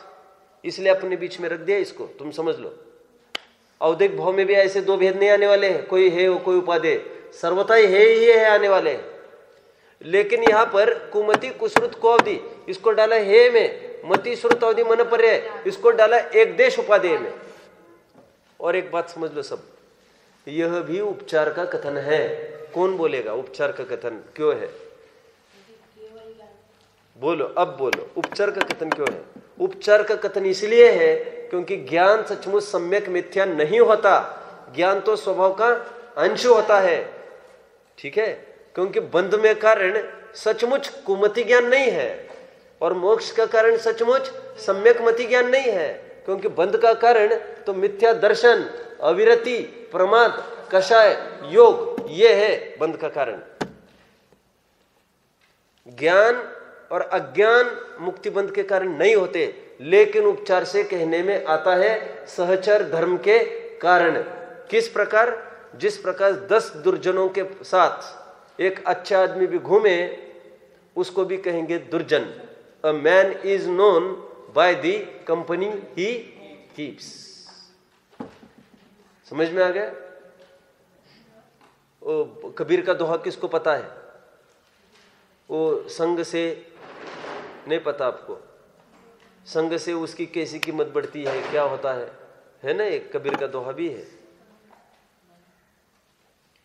इसलिए अपने बीच में रख दिया इसको, तुम समझ लो। औद्योगिक भाव में भी ऐसे दो भेद नहीं आने वाले हैं। कोई है कोई उपाधि सर्वथा ही है ही आने वाले। लेकिन यहाँ पर कुमति कुश्रुत को अवधि, इसको डाला हे में। मति श्रुत अवधि मन पर इसको डाला एक देश उपाधि में। और एक बात समझ लो सब। यह भी उपचार का कथन है। कौन बोलेगा उपचार का कथन? क्यों है? बोलो, अब बोलो, उपचार का कथन क्यों है? उपचार का कथन इसलिए है क्योंकि ज्ञान सचमुच सम्यक मिथ्या नहीं होता। ज्ञान तो स्वभाव का अंश होता है। ठीक है? क्योंकि बंध में कारण सचमुच कुमति ज्ञान नहीं है और मोक्ष का कारण सचमुच सम्यक मति ज्ञान नहीं है। क्योंकि बंध का कारण तो मिथ्या दर्शन, अविरति, प्रमाद, कषाय, योग, ये है बंध का कारण। ज्ञान और अज्ञान मुक्ति बंध के कारण नहीं होते, लेकिन उपचार से कहने में आता है सहचर धर्म के कारण। किस प्रकार? जिस प्रकार दस दुर्जनों के साथ एक अच्छा आदमी भी घूमे, उसको भी कहेंगे दुर्जन। A man is known by the company he keeps समझ में आ गया? ओ, कबीर का दोहा किसको पता है? वो संग से नहीं पता आपको। संग से उसकी कैसी कीमत बढ़ती है, क्या होता है? है ना एक? कबीर का दोहा भी है।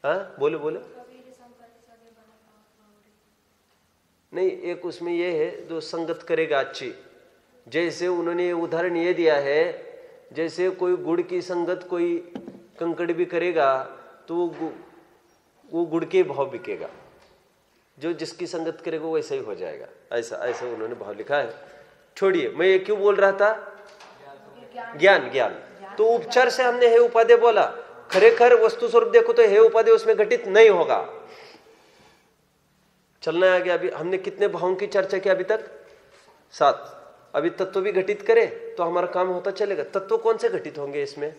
हाँ? बोले बोले। नहीं, एक उसमें यह है, जो संगत करेगा अच्छी। जैसे उन्होंने उदाहरण ये दिया है, जैसे कोई गुड़ की संगत कोई कंकड़ भी करेगा तो वो गुड़ के भाव बिकेगा। जो जिसकी संगत करेगा वैसा ही हो जाएगा। ऐसा ऐसा उन्होंने भाव लिखा है। छोड़िए, मैं ये क्यों बोल रहा था? ज्ञान ज्ञान। तो उपचार से हमने हे उपाध्य बोला। खरेखर वस्तु स्वरूप देखो तो हे उपाध्य उसमें घटित नहीं होगा। चलना आगे अभी। हमने कितने भावों की चर्चा की अभी तक? सात। अभी तत्व भी घटित करे तो हमारा काम होता चलेगा। तत्व कौन से घटित होंगे इसमें?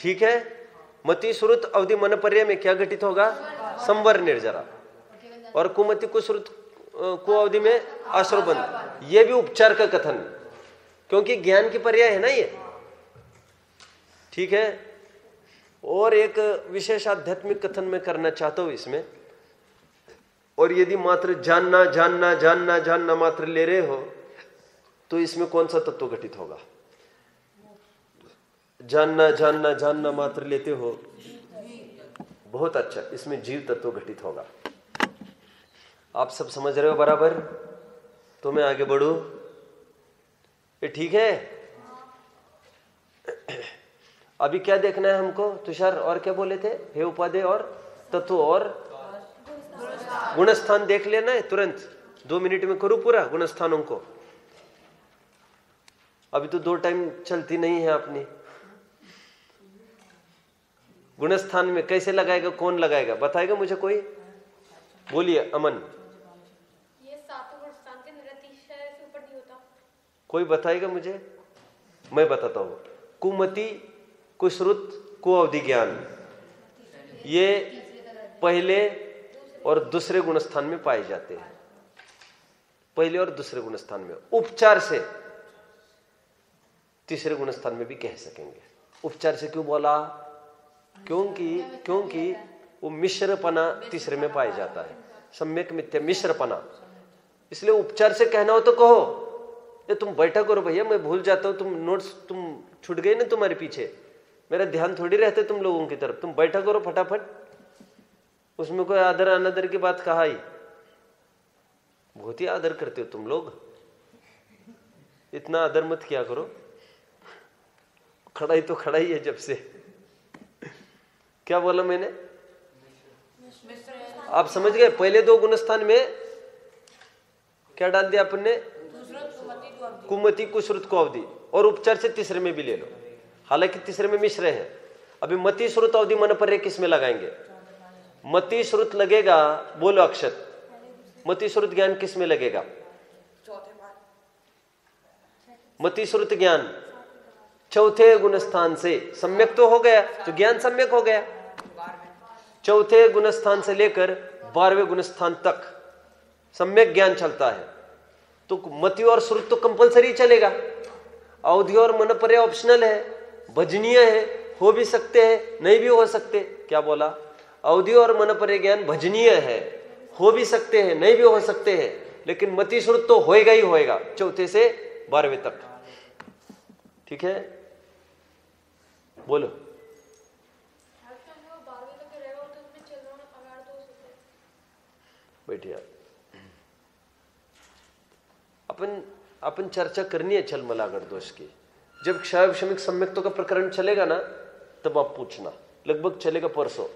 ठीक है? मति श्रुत अवधि मन पर्य में क्या घटित होगा? संवर निर्जरा और कुमति कुश्रुत को अवधि में आश्रबंध ये भी उपचार का कथन। क्योंकि ज्ञान की पर्याय है ना ये? ठीक है? और एक विशेष आध्यात्मिक कथन में करना चाहता हूँ इसमें। और यदि मात्र जानना जानना जानना जानना मात्र ले रहे हो तो इसमें कौन सा तत्व घटित होगा? जानना जानना जानना मात्र लेते हो। बहुत अच्छा इसमें जीव तत्व घटित होगा। आप सब समझ रहे हो बराबर? तो मैं आगे बढ़ू। ये ठीक है? अभी क्या देखना है हमको? तुषार और क्या बोले थे? हे उपाधे और तत्व और गुणस्थान देख लेना है तुरंत। दो मिनट में करूँ पूरा गुणस्थानों को? अभी तो दो टाइम चलती नहीं है अपनी। गुणस्थान में कैसे लगाएगा कौन लगाएगा? बताएगा मुझे कोई? बोलिए अमन। ये कोई बताएगा मुझे? मैं बताता हूँ। कुमति कुश्रुत कुअवधि ज्ञान ये पहले और दूसरे गुणस्थान में पाए जाते हैं। पहले और दूसरे गुणस्थान में। उपचार से। तीसरे गुणस्थान में भी कह सकेंगे। उपचार से क्यों बोला? क्योंकि क्योंकि वो मिश्रपना तीसरे में पाया जाता है। सम्यक मिथ्या मिश्रपना। इसलिए उपचार से कहना हो तो कहो। ये तुम बैठा करो भैया, मैं भूल जाता हूँ, तुम नोट्स तुम छुट गए ना तुम्हारे पीछे। मेरा ध्यान थोड़ी रहते तुम लोगों की तरफ़। तुम बैठा करो फटाफट। उसमें कोई आदर अनादर की बात कहा ही। बहुत ही आदर करते हो तुम लोग। इतना आदर मत किया करो। खड़ा ही तो खड़ा ही है जब से। क्या बोला मैंने? आप समझ गए? पहले दो गुणस्थान में क्या डाल दिया अपन ने कुमति कुश्रुत को अवधि। और उपचार से तीसरे में भी ले लो। हालाँकि तीसरे में मिश्र है। अभी मति श्रुत अवधि मन पर किसमें लगाएँगे? मति श्रुत लगेगा बोलो अक्षत। मति श्रुत ज्ञान किसमें लगेगा? मति श्रुत ज्ञान। चौथे गुण स्थान से। सम्यक तो हो गया। तो ज्ञान सम्यक हो गया। चौथे गुणस्थान से लेकर बारहवें गुणस्थान तक सम्यक ज्ञान चलता है। तो मति और श्रुत तो कंपलसरी चलेगा। अवधि और मन पर ऑप्शनल है, भजनीय है, हो भी सकते हैं, नहीं भी हो सकते। क्या बोला? अवधि और मन पर ज्ञान भजनीय है, हो भी सकते हैं, नहीं भी हो सकते हैं, लेकिन मति श्रुत तो होएगा ही होएगा, चौथे से बारहवें तक। ठीक है? बोलो। बैठिए अपन अपन चर्चा करनी है छल मलागढ़ दोष की। जब क्षय विषमिक सम्यक्तों का प्रकरण चलेगा ना, तब आप पूछना। लगभग चलेगा परसों।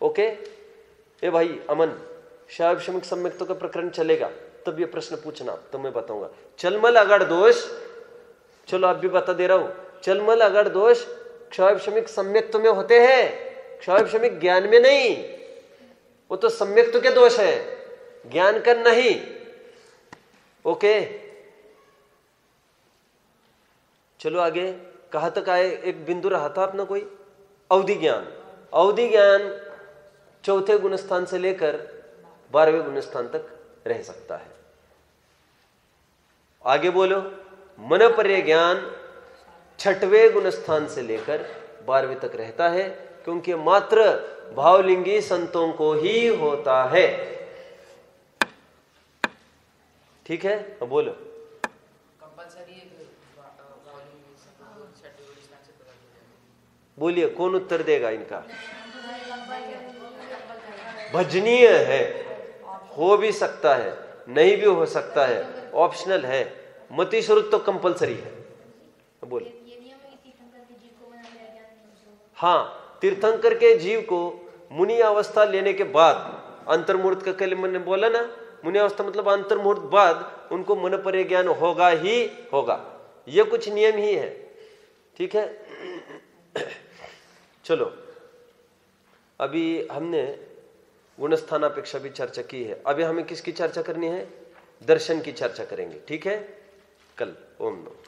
ओके ए भाई, अमन शायद श्रमिक सम्यक्तों का प्रकरण चलेगा, तब ये प्रश्न पूछना तो मैं बताऊँगा। चलमल अगड़ दोष? चलो, आप भी बता दे रहा हूँ। चलमल अगड़ दोष क्षय श्रमिक सम्यक्त्व में होते हैं, क्षय श्रमिक ज्ञान में नहीं। वो तो सम्यक्त्व के दोष है। ज्ञान का नहीं। ओके। चलो आगे। कहा तक आए? एक बिंदु रहा था अपना कोई? अवधि ज्ञान। अवधि ज्ञान चौथे गुणस्थान से लेकर बारहवें गुणस्थान तक रह सकता है। आगे बोलो। मन पर्य ज्ञान छठवें गुणस्थान से लेकर बारहवें तक रहता है, क्योंकि मात्र भावलिंगी संतों को ही होता है। ठीक है? अब बोलो। बोलिए कौन उत्तर देगा इनका? भजनीय है। हो भी सकता है नहीं भी हो सकता है ऑप्शनल है। मती स्वरूप तो कंपलसरी है। बोल। हाँ तीर्थंकर के जीव को मुनि अवस्था लेने के बाद अंतर्मूर्त का कल मैंने बोला ना मुनि अवस्था मतलब अंतर्मुहूर्त बाद उनको मन पर ज्ञान होगा ही होगा। ये कुछ नियम ही है। ठीक है? चलो। अभी हमने गुणस्थानापेक्षा भी चर्चा की है। अभी हमें किसकी चर्चा करनी है? दर्शन की चर्चा करेंगे। ठीक है? कल, ओम नमः।